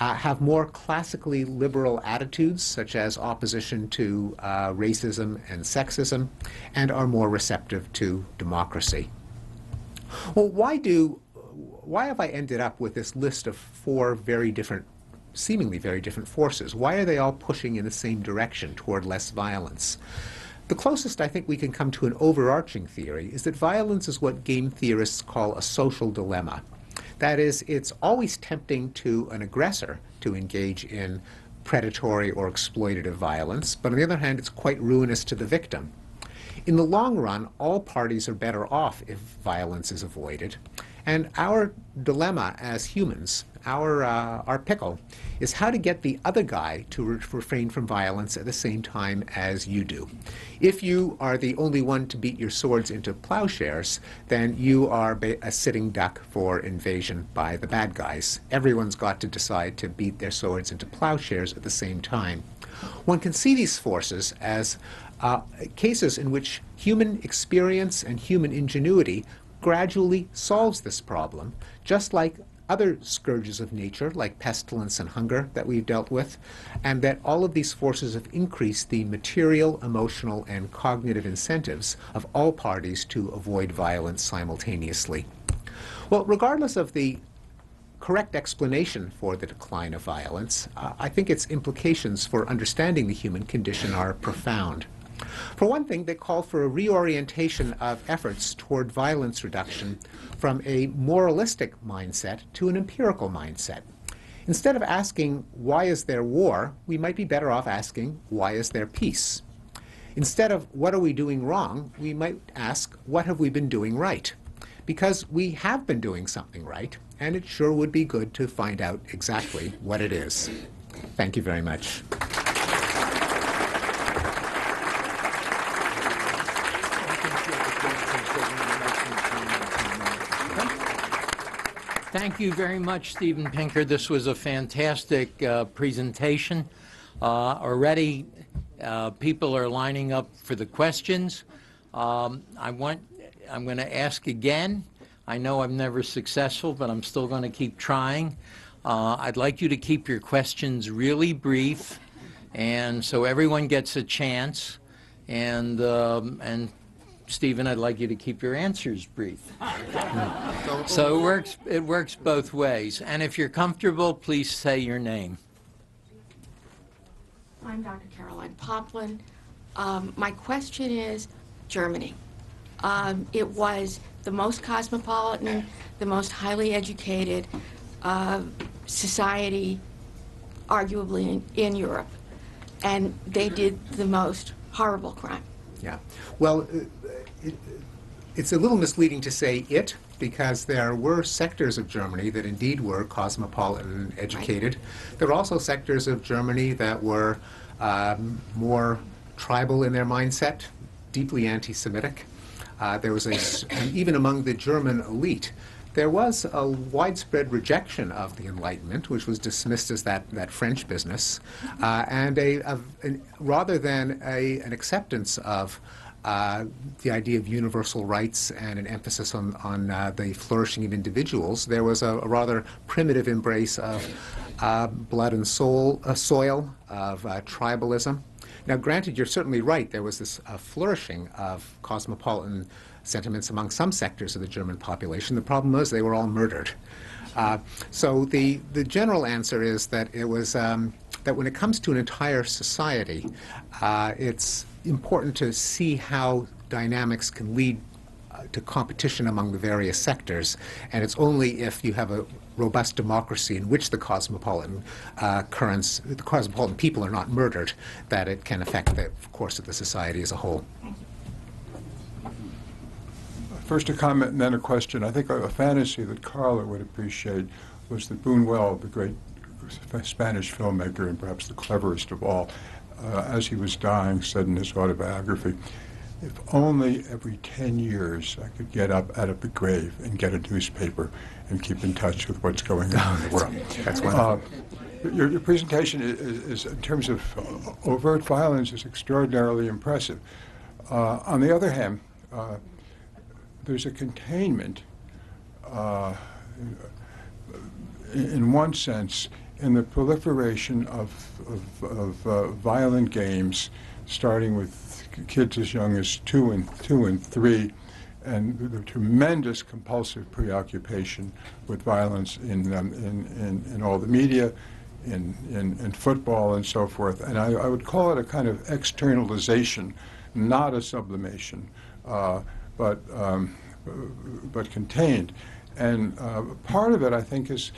uh, have more classically liberal attitudes, such as opposition to uh, racism and sexism, and are more receptive to democracy. Well, why do why have I ended up with this list of four very different, seemingly very different forces? Why are they all pushing in the same direction toward less violence? The closest I think we can come to an overarching theory is that violence is what game theorists call a social dilemma. That is, it's always tempting to an aggressor to engage in predatory or exploitative violence, but on the other hand, it's quite ruinous to the victim. In the long run, all parties are better off if violence is avoided. And our dilemma as humans our, uh, our pickle is how to get the other guy to re refrain from violence at the same time as you do. If you are the only one to beat your swords into plowshares, then you are a sitting duck for invasion by the bad guys. Everyone's got to decide to beat their swords into plowshares at the same time. One can see these forces as uh, cases in which human experience and human ingenuity gradually solves this problem, just like other scourges of nature, like pestilence and hunger, that we've dealt with, and that all of these forces have increased the material, emotional, and cognitive incentives of all parties to avoid violence simultaneously. Well, regardless of the correct explanation for the decline of violence, uh, I think its implications for understanding the human condition are profound. For one thing, they call for a reorientation of efforts toward violence reduction from a moralistic mindset to an empirical mindset. Instead of asking, why is there war, we might be better off asking, why is there peace? Instead of, what are we doing wrong, we might ask, what have we been doing right? Because we have been doing something right, and it sure would be good to find out exactly what it is. Thank you very much. Thank you very much, Steven Pinker. This was a fantastic uh, presentation. Uh, already, uh, people are lining up for the questions. Um, I want, I'm going to ask again. I know I'm never successful, but I'm still going to keep trying. Uh, I'd like you to keep your questions really brief, and so everyone gets a chance. And um, and Steven, I'd like you to keep your answers brief. so it works. It works both ways. And if you're comfortable, please say your name. I'm Dr. Caroline Poplin. Um, my question is Germany. Um, it was the most cosmopolitan, the most highly educated uh, society, arguably in, in Europe, and they did the most horrible crime. Yeah. Well, uh, it, it's a little misleading to say it because there were sectors of Germany that indeed were cosmopolitan educated. There were also sectors of Germany that were um, more tribal in their mindset, deeply anti Semitic. Uh, there was a, and even among the German elite, there was a widespread rejection of the Enlightenment, which was dismissed as that, that French business, uh, and a, a, a, rather than a, an acceptance of uh, the idea of universal rights and an emphasis on, on uh, the flourishing of individuals, there was a, a rather primitive embrace of uh, blood and soul, uh, soil, of uh, tribalism. Now, granted, you're certainly right. There was this uh, flourishing of cosmopolitan sentiments among some sectors of the German population. The problem was they were all murdered. so the, the general answer is that it was um, that when it comes to an entire society, it's important to see how dynamics can lead uh, to competition among the various sectors, and it's only if you have a robust democracy in which the cosmopolitan uh, currents, the cosmopolitan people are not murdered, that it can affect the course of the society as a whole. First a comment and then a question. I think a, fantasy that Carla would appreciate was that Buñuel, the great Spanish filmmaker and perhaps the cleverest of all, uh, as he was dying, said in his autobiography, if only every 10 years I could get up out of the grave and get a newspaper and keep in touch with what's going on in the world. That's wonderful. Uh, your, your, presentation is, is, in terms of overt violence, is extraordinarily impressive. Uh, on the other hand, uh, there's a containment, uh, in, in one sense, in the proliferation of, of, of uh, violent games, starting with kids as young as two and two and three, and the tremendous compulsive preoccupation with violence in, um, in, in, in, all the media, in, in, in football and so forth. And I, I, would call it a kind of externalization, not a sublimation, uh, but, um, but contained. And uh, part of it, I think, is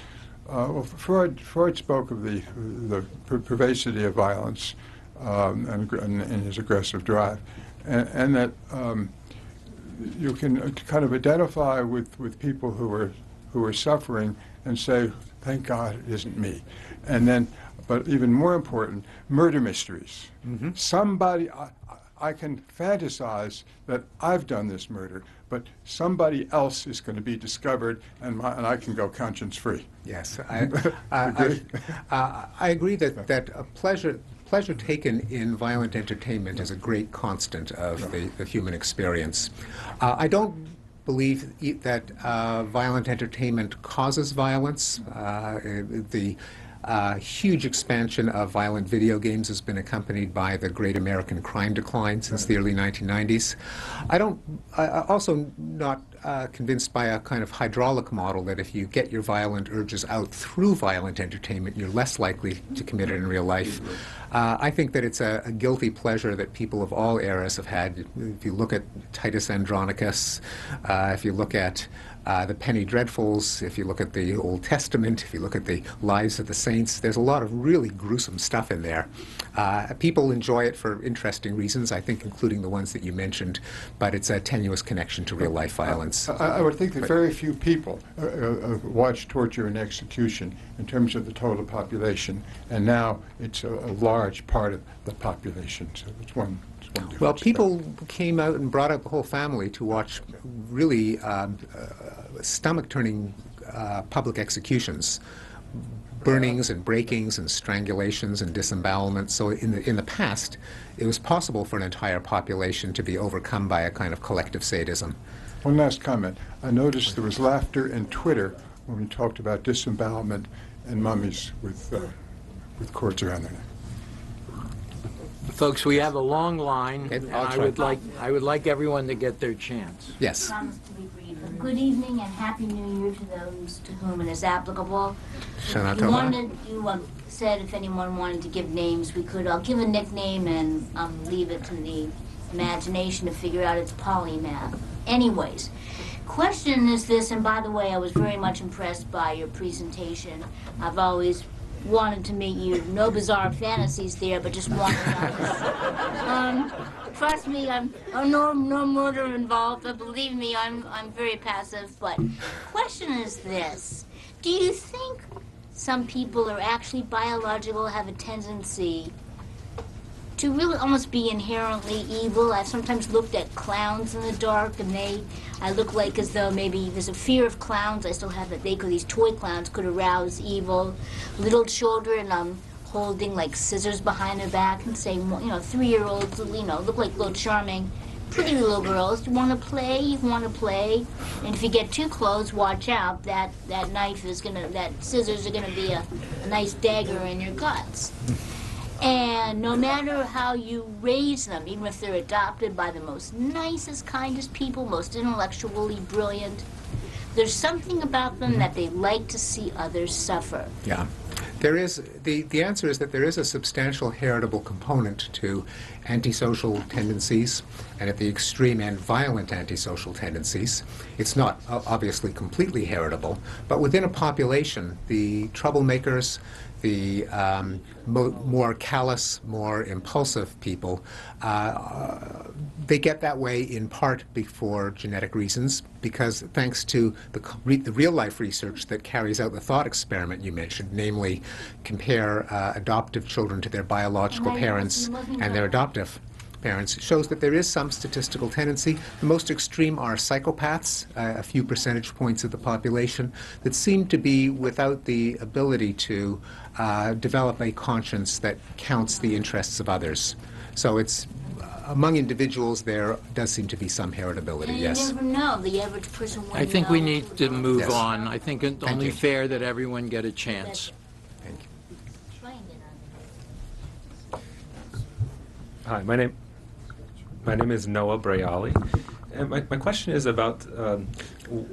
uh, well, Freud, Freud spoke of the, the per pervasivity of violence um, and, and, and, his aggressive drive, and, and that um, you can kind of identify with, with people who are who are suffering and say, "Thank God it isn't me," and then, but even more important, murder mysteries. Mm -hmm. Somebody. I, I can fantasize that I've done this murder, but somebody else is going to be discovered, and, my, and I can go conscience free. Yes, I, I, I, I, agree that that a pleasure pleasure taken in violent entertainment is a great constant of the, the human experience. Uh, I don't believe that uh, violent entertainment causes violence. Uh, the uh, huge expansion of violent video games has been accompanied by the great American crime decline since the early 1990s. I don't. Also not uh, convinced by a kind of hydraulic model that if you get your violent urges out through violent entertainment, you're less likely to commit it in real life. Uh, I think that it's a, a guilty pleasure that people of all eras have had. If you look at Titus Andronicus, uh, if you look at uh, the Penny Dreadfuls, if you look at the Old Testament, if you look at the Lives of the Saints, there's a lot of really gruesome stuff in there. Uh, people enjoy it for interesting reasons, I think, including the ones that you mentioned, but it's a tenuous connection to real life violence. I, I would think that very few people uh, uh, watch torture and execution in terms of the total population, and now it's a, a large part of the population. So it's one. It's one Well, difference. people came out and brought out the whole family to watch really um, uh, stomach-turning uh, public executions, burnings and breakings and strangulations and disembowelments. So in the in the past, it was possible for an entire population to be overcome by a kind of collective sadism. One last comment. I noticed there was laughter in Twitter when we talked about disembowelment and mummies with uh, with cords around their neck. Folks, we have a long line, Okay, and I'll I try. would like, I would like everyone to get their chance. Yes. promise to be brief. Good evening and happy new year to those to whom it is applicable. Shana You Tova. wanted, you uh, said if anyone wanted to give names, we could. I'll give a nickname and um, leave it to the imagination to figure out its polymath. Anyways, question is this, and by the way, I was very much impressed by your presentation. I've always wanted to meet you. No bizarre fantasies there, but just wanted. um, trust me, I'm no no murder involved. But believe me, I'm I'm very passive. But question is this: Do you think some people are actually biological, have a tendency to really almost be inherently evil. I've sometimes looked at clowns in the dark, and they, I look like as though maybe there's a fear of clowns. I still have that they could, these toy clowns could arouse evil. Little children, um, holding like scissors behind their back and saying, you know, three-year-olds, you know, look like little charming, pretty little girls. You want to play? You want to play. And if you get too close, watch out. That that knife is gonna, that scissors are gonna be a, a nice dagger in your guts. And no matter how you raise them, even if they're adopted by the most nicest, kindest people, most intellectually brilliant, there's something about them that they like to see others suffer. Yeah. There is, the, the answer is that there is a substantial heritable component to antisocial tendencies, and at the extreme end, violent antisocial tendencies. It's not uh, obviously completely heritable, but within a population, the troublemakers, the um, mo- more callous, more impulsive people, uh, they get that way in part be- for genetic reasons, because thanks to the, re- the real life research that carries out the thought experiment you mentioned, namely compare uh, adoptive children to their biological parents and their adoptive parents, shows that there is some statistical tendency. The most extreme are psychopaths, uh, a few percentage points of the population, that seem to be without the ability to uh, develop a conscience that counts the interests of others. So it's among individuals there does seem to be some heritability. And yes. you never know. The average person I think we need to move Yes. on. I think it's only you. fair that everyone get a chance. Thank you. Trying it on. Hi, my name my name is Noah Brayali, and my, my question is about um, w-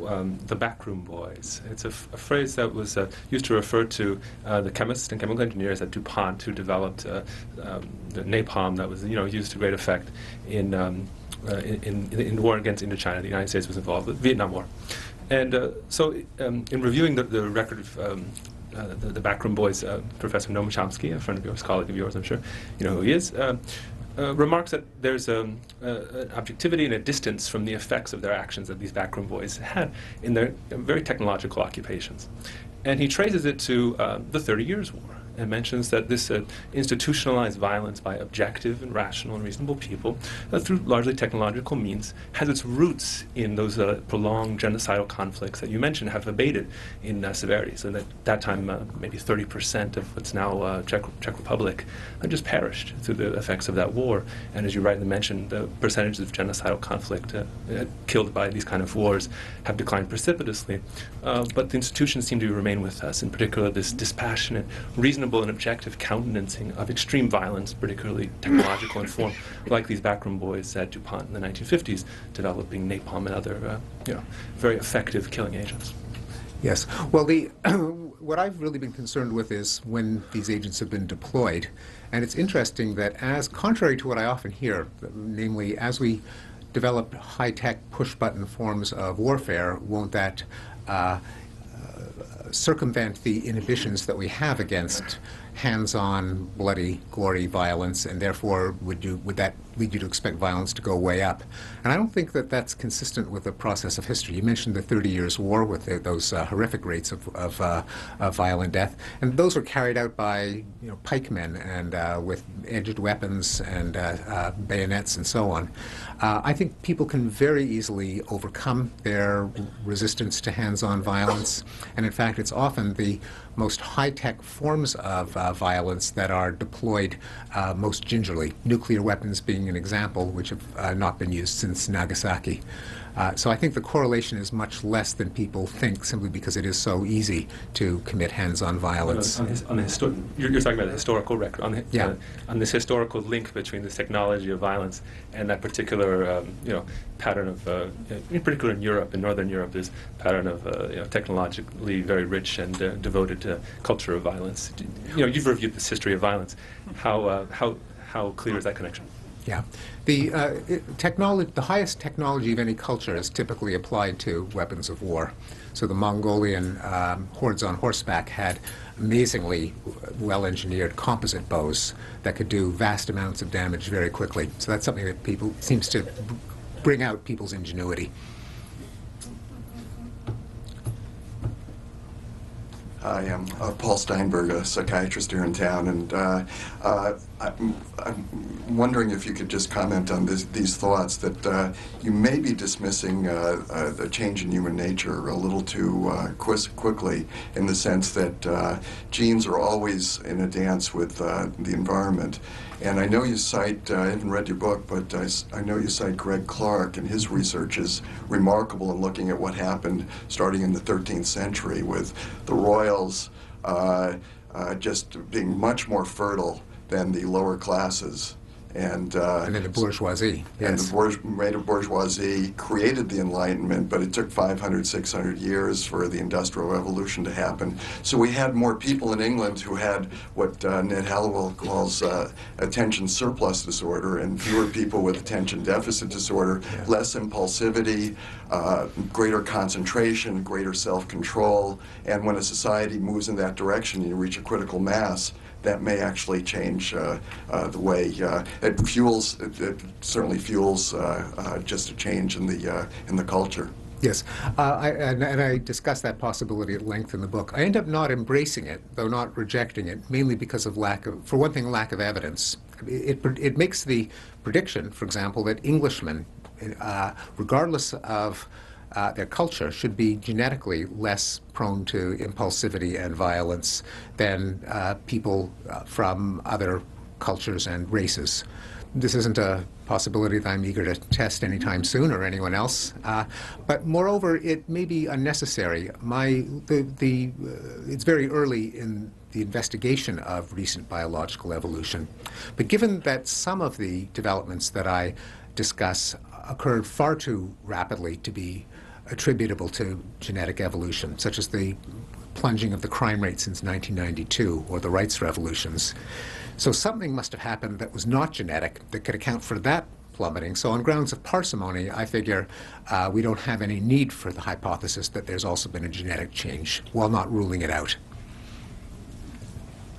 um, the backroom boys. It's a, phrase that was uh, used to refer to uh, the chemists and chemical engineers at DuPont who developed uh, um, the napalm that was you know used to great effect in. Um, uh, in, in, the war against Indochina, the United States was involved, the Vietnam War. And uh, so, um, in reviewing the, the record of um, uh, the, the backroom boys, uh, Professor Noam Chomsky, a friend of yours, colleague of yours, I'm sure you know who he is, um, uh, remarks that there's um, uh, an objectivity and a distance from the effects of their actions that these backroom boys had in their very technological occupations. And he traces it to uh, the Thirty Years' War and mentions that this uh, institutionalized violence by objective and rational and reasonable people uh, through largely technological means has its roots in those uh, prolonged genocidal conflicts that you mentioned have abated in uh, severity. So that that time, uh, maybe 30% of what's now uh, Czech, Czech Republic just perished through the effects of that war. And as you rightly mentioned, the percentages of genocidal conflict killed by these kind of wars have declined precipitously. but the institutions seem to remain with us, in particular this dispassionate, reasonable, and objective countenancing of extreme violence, particularly technological in form, like these backroom boys at DuPont in the 1950s, developing napalm and other uh, you know, very effective killing agents. Yes. Well, the what I've really been concerned with is when these agents have been deployed, and it's interesting that as contrary to what I often hear, namely as we develop high-tech push-button forms of warfare, won't that uh, circumvent the inhibitions that we have against hands-on, bloody, gory violence, and therefore would you would that lead you to expect violence to go way up? And I don't think that that's consistent with the process of history. You mentioned the 30 Years' War with the, those uh, horrific rates of, of, uh, of, violent death, and those were carried out by you know pikemen and uh, with edged weapons and uh, uh, bayonets and so on. Uh, I think people can very easily overcome their resistance to hands-on violence, and in fact, it's often the most high-tech forms of violence that are deployed most gingerly, nuclear weapons being an example, which have uh, not been used since Nagasaki. Uh, so I think the correlation is much less than people think, simply because it is so easy to commit hands-on violence. On, his, on the you're, you're, talking about the historical record, on, the, yeah. Uh, on this historical link between this technology of violence and that particular, um, you know, pattern of, uh, in particular in Europe, in Northern Europe, this pattern of, uh, you know, technologically very rich and uh, devoted to culture of violence. You know, you've reviewed this history of violence. How, uh, how, how clear is that connection? Yeah. The uh, technology, the highest technology of any culture is typically applied to weapons of war. So the Mongolian um, hordes on horseback had amazingly well-engineered composite bows that could do vast amounts of damage very quickly. So that's something that people seems to bring out people's ingenuity. I am uh, Paul Steinberg, a psychiatrist here in town, and uh, uh, I'm, I'm, wondering if you could just comment on this, these thoughts that uh, you may be dismissing uh, uh, the change in human nature a little too quickly, in the sense that genes are always in a dance with the environment. And I know you cite, uh, I haven't read your book, but I, I, know you cite Greg Clark, and his research is remarkable in looking at what happened starting in the 13th century with the royals uh, uh, just being much more fertile than the lower classes and, uh, and then the bourgeoisie. Yes. And the bourge- bourgeoisie created the Enlightenment, but it took 500, 600 years for the Industrial Revolution to happen. So we had more people in England who had what uh, Ned Hallowell calls uh, attention surplus disorder, and fewer people with attention deficit disorder, yeah. less impulsivity, uh, greater concentration, greater self control. And when a society moves in that direction, you reach a critical mass that may actually change uh, uh, the way uh, it fuels. It, it certainly fuels just a change in the in the culture. Yes, uh, I, and, and, I discuss that possibility at length in the book. I end up not embracing it, though not rejecting it, mainly because of lack of, for one thing, lack of evidence. It, it, it makes the prediction, for example, that Englishmen, uh, regardless of uh, their culture should be genetically less prone to impulsivity and violence than uh, people uh, from other cultures and races. This isn't a possibility that I'm eager to test anytime soon or anyone else. Uh, but moreover, it may be unnecessary. My, the, the, uh, it's very early in the investigation of recent biological evolution. But given that some of the developments that I discuss occurred far too rapidly to be attributable to genetic evolution, such as the plunging of the crime rate since 1992 or the rights revolutions. So something must have happened that was not genetic that could account for that plummeting. So on grounds of parsimony, I figure uh, we don't have any need for the hypothesis that there's also been a genetic change, while not ruling it out.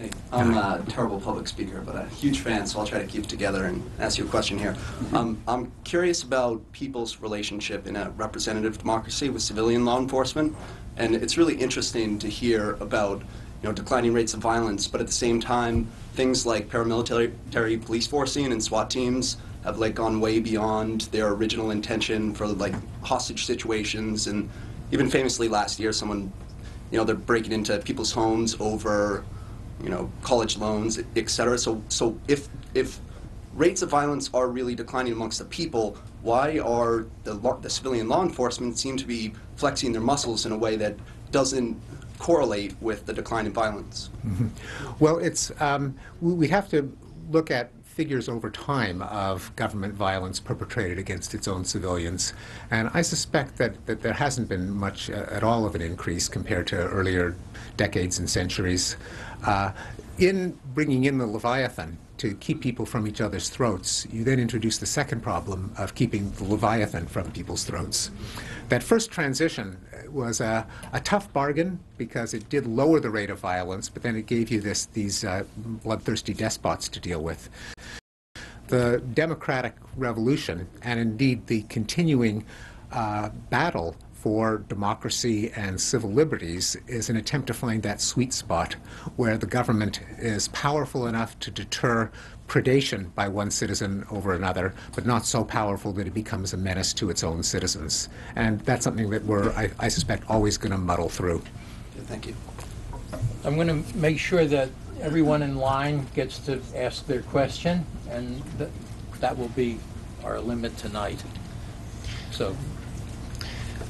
Hey, I'm a terrible public speaker, but a huge fan, so I'll try to keep it together and ask you a question here. Mm-hmm. Um, I'm curious about people's relationship in a representative democracy with civilian law enforcement, and it's really interesting to hear about you know, declining rates of violence, but at the same time, things like paramilitary police forcing and SWAT teams have like gone way beyond their original intention for like hostage situations and even famously last year someone you know they're breaking into people's homes over you know college loans et cetera so so if if rates of violence are really declining amongst the people why are the, the civilian law enforcement seem to be flexing their muscles in a way that doesn't correlate with the decline in violence? Mm-hmm. Well, it's um, we have to look at figures over time of government violence perpetrated against its own civilians. And I suspect that, that there hasn't been much uh, at all of an increase compared to earlier decades and centuries. Uh, in bringing in the Leviathan to keep people from each other's throats, you then introduce the second problem of keeping the Leviathan from people's throats. That first transition was a, a, tough bargain because it did lower the rate of violence, but then it gave you this, these uh, bloodthirsty despots to deal with. The democratic revolution, and indeed the continuing uh, battle for democracy and civil liberties, is an attempt to find that sweet spot where the government is powerful enough to deter predation by one citizen over another, but not so powerful that it becomes a menace to its own citizens. And that's something that we're, I, I suspect, always going to muddle through. Thank you. I'm going to make sure that everyone in line gets to ask their question, and th that will be our limit tonight. So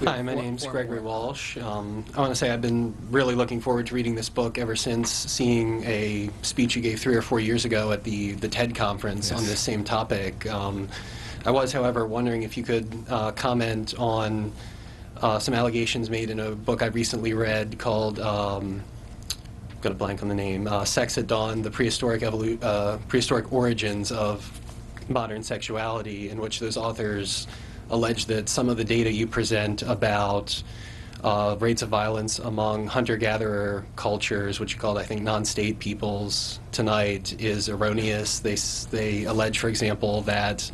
Hi, my name's Gregory Walsh. Um, I want to say I've been really looking forward to reading this book ever since seeing a speech you gave three or four years ago at the, the TED conference yes. on this same topic. Um, I was, however, wondering if you could uh, comment on uh, some allegations made in a book I recently read called, um, got a blank on the name, uh, Sex at Dawn, The Prehistoric, Evolu uh, Prehistoric Origins of Modern Sexuality, in which those authors allege that some of the data you present about uh, rates of violence among hunter-gatherer cultures, which you called, I think, non-state peoples tonight, is erroneous. They, they allege, for example, that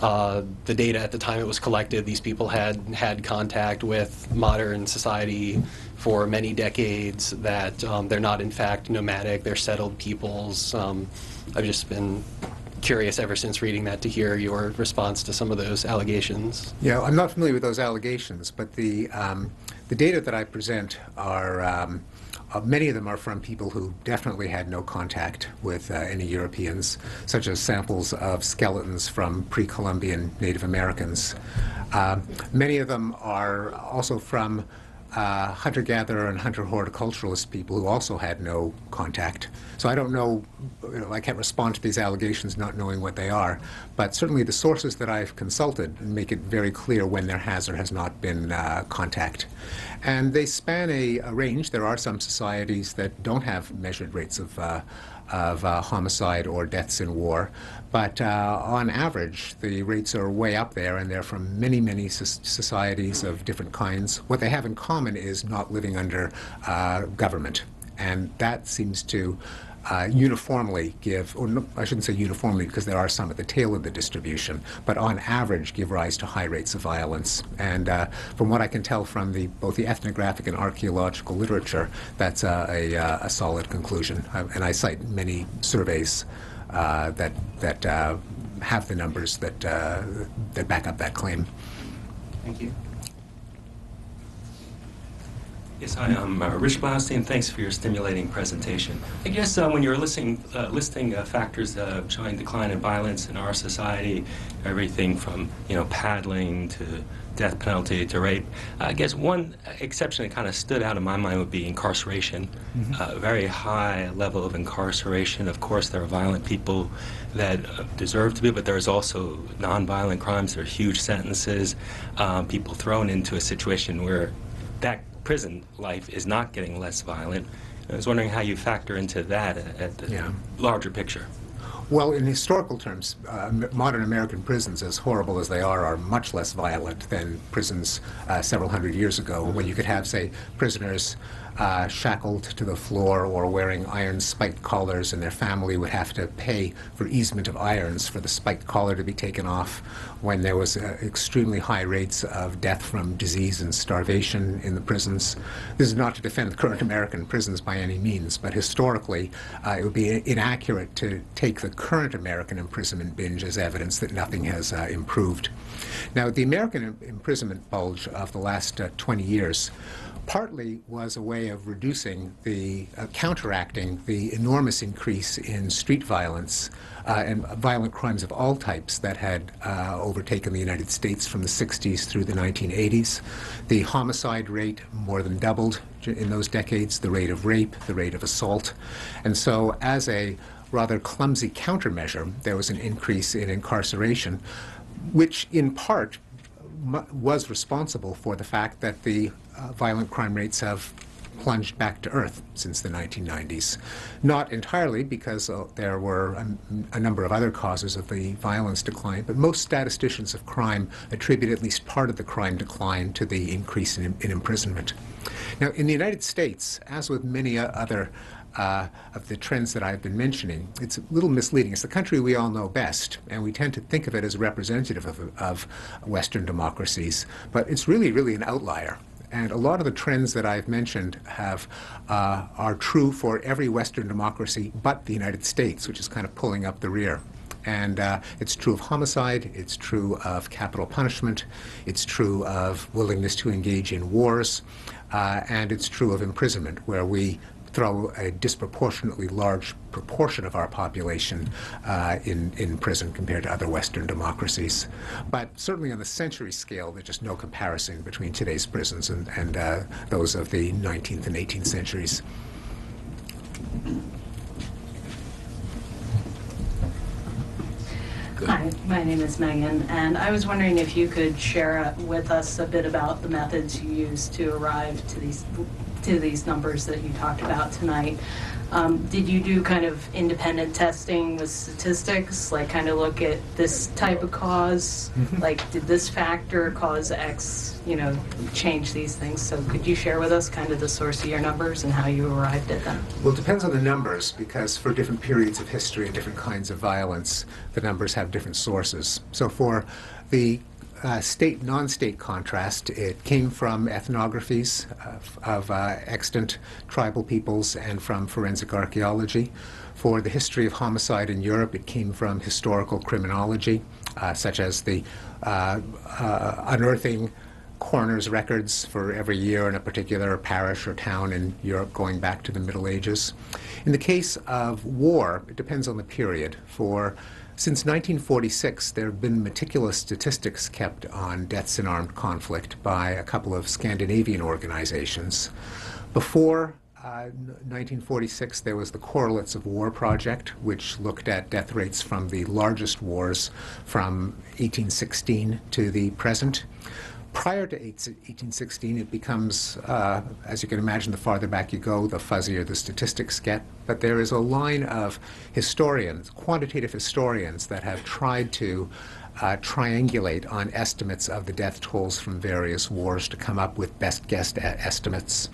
uh, the data at the time it was collected, these people had had contact with modern society for many decades, that um, they're not, in fact, nomadic, they're settled peoples. Um, I've just been curious ever since reading that to hear your response to some of those allegations. Yeah, I'm not familiar with those allegations, but the um, the data that I present are. Um, uh, many of them are from people who definitely had no contact with uh, any Europeans, such as samples of skeletons from pre-Columbian Native Americans. Uh, many of them are also from uh, hunter-gatherer and hunter-horticulturalist people who also had no contact. So I don't know, you know, I can't respond to these allegations not knowing what they are, but certainly the sources that I've consulted make it very clear when there has or has not been uh, contact. And they span a, a, range. There are some societies that don't have measured rates of uh, of uh, homicide or deaths in war. But uh, on average, the rates are way up there, and they're from many, many societies of different kinds. What they have in common is not living under uh, government. And that seems to uh, uniformly give, or no, I shouldn't say uniformly because there are some at the tail of the distribution, but on average give rise to high rates of violence. And uh, from what I can tell from the, both the ethnographic and archaeological literature, that's uh, a, a, solid conclusion. Uh, and I cite many surveys that, that uh, have the numbers that, that back up that claim. Thank you. Yes, hi, I'm uh, Rich Blaustein. Thanks for your stimulating presentation. I guess uh, when you're listing, uh, listing uh, factors showing decline in violence in our society, everything from you know paddling to death penalty to rape, I guess one exception that kind of stood out in my mind would be incarceration. Mm -hmm. A very high level of incarceration. Of course, there are violent people that uh, deserve to be, but there's also nonviolent crimes. There are huge sentences. Um, people thrown into a situation where that prison life is not getting less violent. I was wondering how you factor into that at the yeah. larger picture. Well, in historical terms, uh, modern American prisons, as horrible as they are, are much less violent than prisons uh, several hundred years ago, when you could have, say, prisoners uh, shackled to the floor or wearing iron spiked collars, and their family would have to pay for easement of irons for the spiked collar to be taken off when there was uh, extremely high rates of death from disease and starvation in the prisons. This is not to defend the current American prisons by any means, but historically, uh, it would be inaccurate to take the current American imprisonment binge as evidence that nothing has uh, improved. Now, the American imprisonment bulge of the last uh, 20 years partly was a way of reducing the, uh, counteracting the enormous increase in street violence uh, and violent crimes of all types that had uh, overtaken the United States from the 60s through the 1980s. The homicide rate more than doubled in those decades, the rate of rape, the rate of assault. And so, as a rather clumsy countermeasure, there was an increase in incarceration, which in part was responsible for the fact that the uh, violent crime rates have plunged back to earth since the 1990s. Not entirely because uh, there were a, a, number of other causes of the violence decline, but most statisticians of crime attribute at least part of the crime decline to the increase in, in imprisonment. Now, in the United States, as with many other uh, of the trends that I've been mentioning, it's a little misleading. It's the country we all know best, and we tend to think of it as representative of, of Western democracies, but it's really, really an outlier. And a lot of the trends that I've mentioned have uh, are true for every Western democracy but the United States, which is kind of pulling up the rear. And uh, it's true of homicide, it's true of capital punishment, it's true of willingness to engage in wars, uh, and it's true of imprisonment, where we throw a disproportionately large proportion of our population uh, in, in prison compared to other Western democracies. But certainly on the century scale, there's just no comparison between today's prisons and, and uh, those of the 19th and 18th centuries. Hi, my name is Megan, and I was wondering if you could share with us a bit about the methods you use to arrive to these to these numbers that you talked about tonight. Um, did you do kind of independent testing with statistics, like kind of look at this type of because. Like, did this factor cause X, you know, change these things? So, could you share with us kind of the source of your numbers and how you arrived at them? Well, it depends on the numbers because for different periods of history and different kinds of violence, the numbers have different sources. So, for the uh, state non-state contrast. It came from ethnographies of, of uh, extant tribal peoples and from forensic archaeology. For the history of homicide in Europe, it came from historical criminology, uh, such as the uh, uh, unearthing coroner's records for every year in a particular parish or town in Europe going back to the Middle Ages. In the case of war, it depends on the period. For since 1946, there have been meticulous statistics kept on deaths in armed conflict by a couple of Scandinavian organizations. Before uh, 1946, there was the Correlates of War Project, which looked at death rates from the largest wars from 1816 to the present prior to 1816, it becomes, uh, as you can imagine, the farther back you go, the fuzzier the statistics get. But there is a line of historians, quantitative historians, that have tried to uh, triangulate on estimates of the death tolls from various wars to come up with best guess estimates.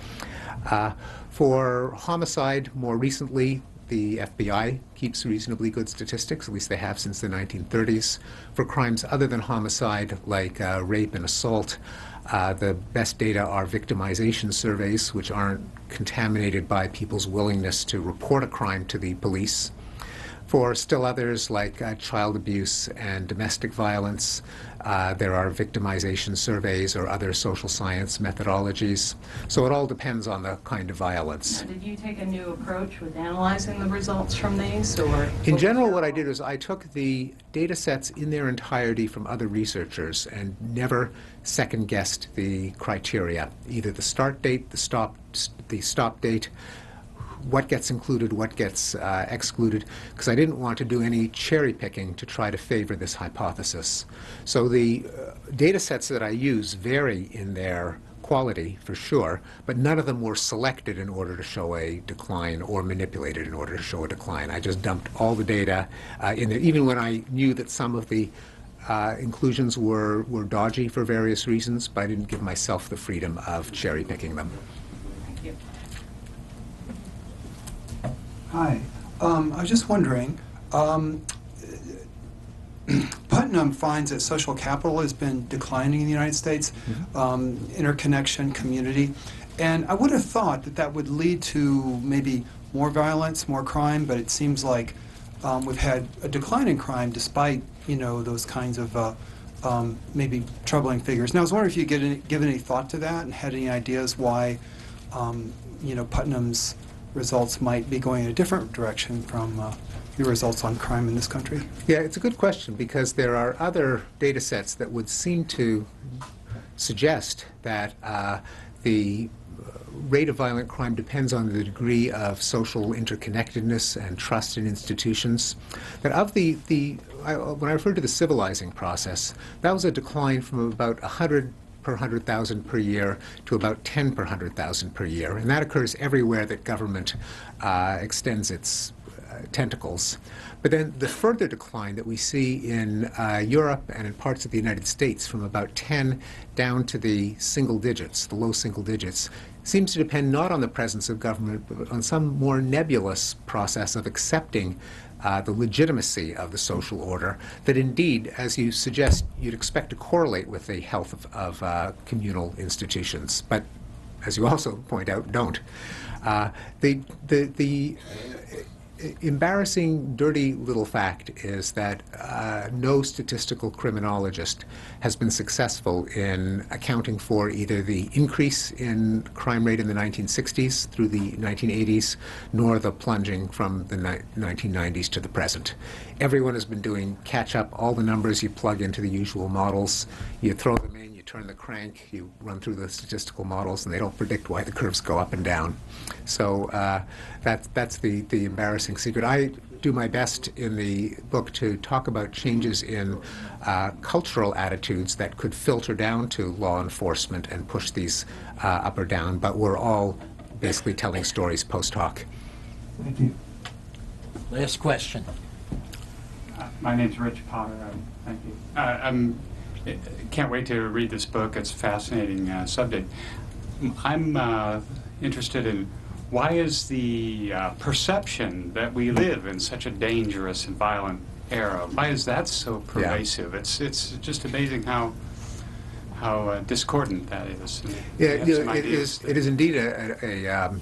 Uh, for homicide, more recently, the FBI keeps reasonably good statistics, at least they have since the 1930s. For crimes other than homicide, like uh, rape and assault, uh, the best data are victimization surveys, which aren't contaminated by people's willingness to report a crime to the police. For still others, like uh, child abuse and domestic violence, uh, there are victimization surveys or other social science methodologies. So it all depends on the kind of violence. Now, did you take a new approach with analyzing the results from these? or In general, what I did was I took the data sets in their entirety from other researchers and never second guessed the criteria, either the start date, the stop, the stop date, what gets included, what gets uh, excluded, because I didn't want to do any cherry picking to try to favor this hypothesis. So the uh, data sets that I use vary in their quality for sure, but none of them were selected in order to show a decline or manipulated in order to show a decline. I just dumped all the data uh, in there, even when I knew that some of the uh, inclusions were, were dodgy for various reasons, but I didn't give myself the freedom of cherry picking them. Thank you. Hi. Um, I was just wondering, um, Putnam finds that social capital has been declining in the United States, um, interconnection, community, and I would have thought that that would lead to maybe more violence, more crime, but it seems like um, we've had a decline in crime despite, you know, those kinds of uh, um, maybe troubling figures. Now, I was wondering if you get any, given any thought to that and had any ideas why, um, you know, Putnam's results might be going in a different direction from uh, your results on crime in this country? Yeah, it's a good question because there are other data sets that would seem to suggest that uh, the rate of violent crime depends on the degree of social interconnectedness and trust in institutions. That of the, the I, when I refer to the civilizing process, that was a decline from about 100 per 100,000 per year to about 10 per 100,000 per year. And that occurs everywhere that government uh, extends its uh, tentacles. But then the further decline that we see in uh, Europe and in parts of the United States from about 10 down to the single digits, the low single digits, seems to depend not on the presence of government, but on some more nebulous process of accepting uh, the legitimacy of the social order that indeed, as you suggest, you'd expect to correlate with the health of, of uh, communal institutions, but as you also point out, don't. Uh, the, the, the embarrassing, dirty little fact is that uh, no statistical criminologist has been successful in accounting for either the increase in crime rate in the 1960s through the 1980s, nor the plunging from the 1990s to the present. Everyone has been doing catch up, all the numbers you plug into the usual models, you throw them in, turn the crank, you run through the statistical models, and they don't predict why the curves go up and down. So uh, that's that's the the embarrassing secret. I do my best in the book to talk about changes in uh, cultural attitudes that could filter down to law enforcement and push these uh, up or down. But we're all basically telling stories post hoc. Thank you. Last question. Uh, my name's Rich Potter. Um, thank you. Uh, I'm can't wait to read this book. It's a fascinating uh, subject. I'm uh, interested in why is the uh, perception that we live in such a dangerous and violent era? Why is that so pervasive? Yeah. It's it's just amazing how how uh, discordant that is. Yeah, you know, it is. It is indeed a, a, a um,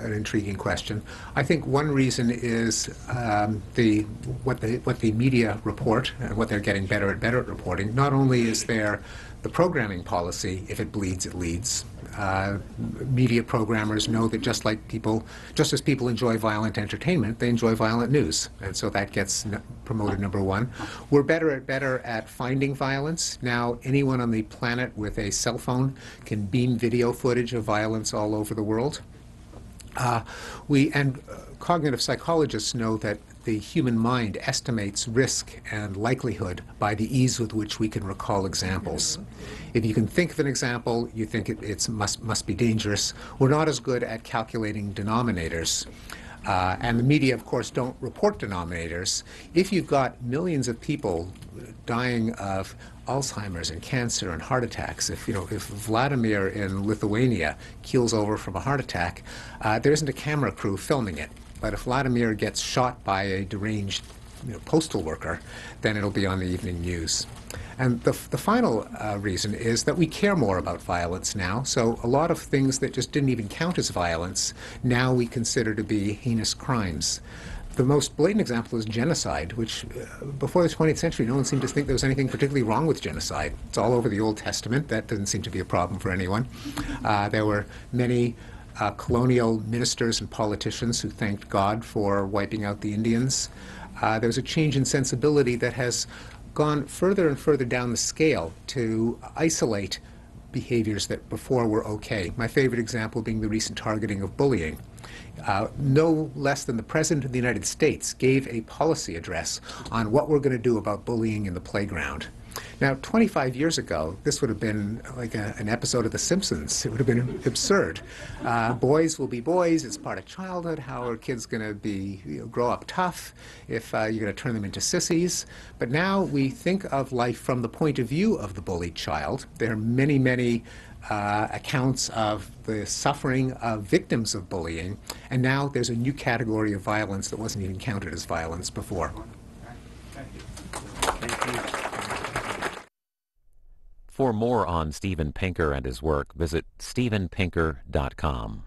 an intriguing question. I think one reason is um, the what the what the media report and what they're getting better and better at reporting. Not only is there the programming policy, if it bleeds, it leads. Uh, media programmers know that just like people, just as people enjoy violent entertainment, they enjoy violent news, and so that gets promoted number one. We're better at better at finding violence now. Anyone on the planet with a cell phone can beam video footage of violence all over the world. Uh, we and uh, cognitive psychologists know that the human mind estimates risk and likelihood by the ease with which we can recall examples. If you can think of an example, you think it it's must must be dangerous. We're not as good at calculating denominators. Uh, and the media, of course, don't report denominators. If you've got millions of people dying of Alzheimer's and cancer and heart attacks. If you know, if Vladimir in Lithuania keels over from a heart attack, uh, there isn't a camera crew filming it. But if Vladimir gets shot by a deranged you know, postal worker, then it'll be on the evening news. And the, the final uh, reason is that we care more about violence now. So a lot of things that just didn't even count as violence, now we consider to be heinous crimes. The most blatant example is genocide, which uh, before the 20th century, no one seemed to think there was anything particularly wrong with genocide. It's all over the Old Testament. That doesn't seem to be a problem for anyone. Uh, there were many uh, colonial ministers and politicians who thanked God for wiping out the Indians. Uh, there's a change in sensibility that has gone further and further down the scale to isolate behaviors that before were okay. My favorite example being the recent targeting of bullying. Uh, no less than the President of the United States gave a policy address on what we're going to do about bullying in the playground. Now, 25 years ago, this would have been like a, an episode of The Simpsons. It would have been absurd. Uh, boys will be boys. It's part of childhood. How are kids going to be you know, grow up tough if uh, you're going to turn them into sissies? But now we think of life from the point of view of the bullied child. There are many, many uh, accounts of the suffering of victims of bullying, and now there's a new category of violence that wasn't even counted as violence before. For more on Steven Pinker and his work, visit stevenpinker.com.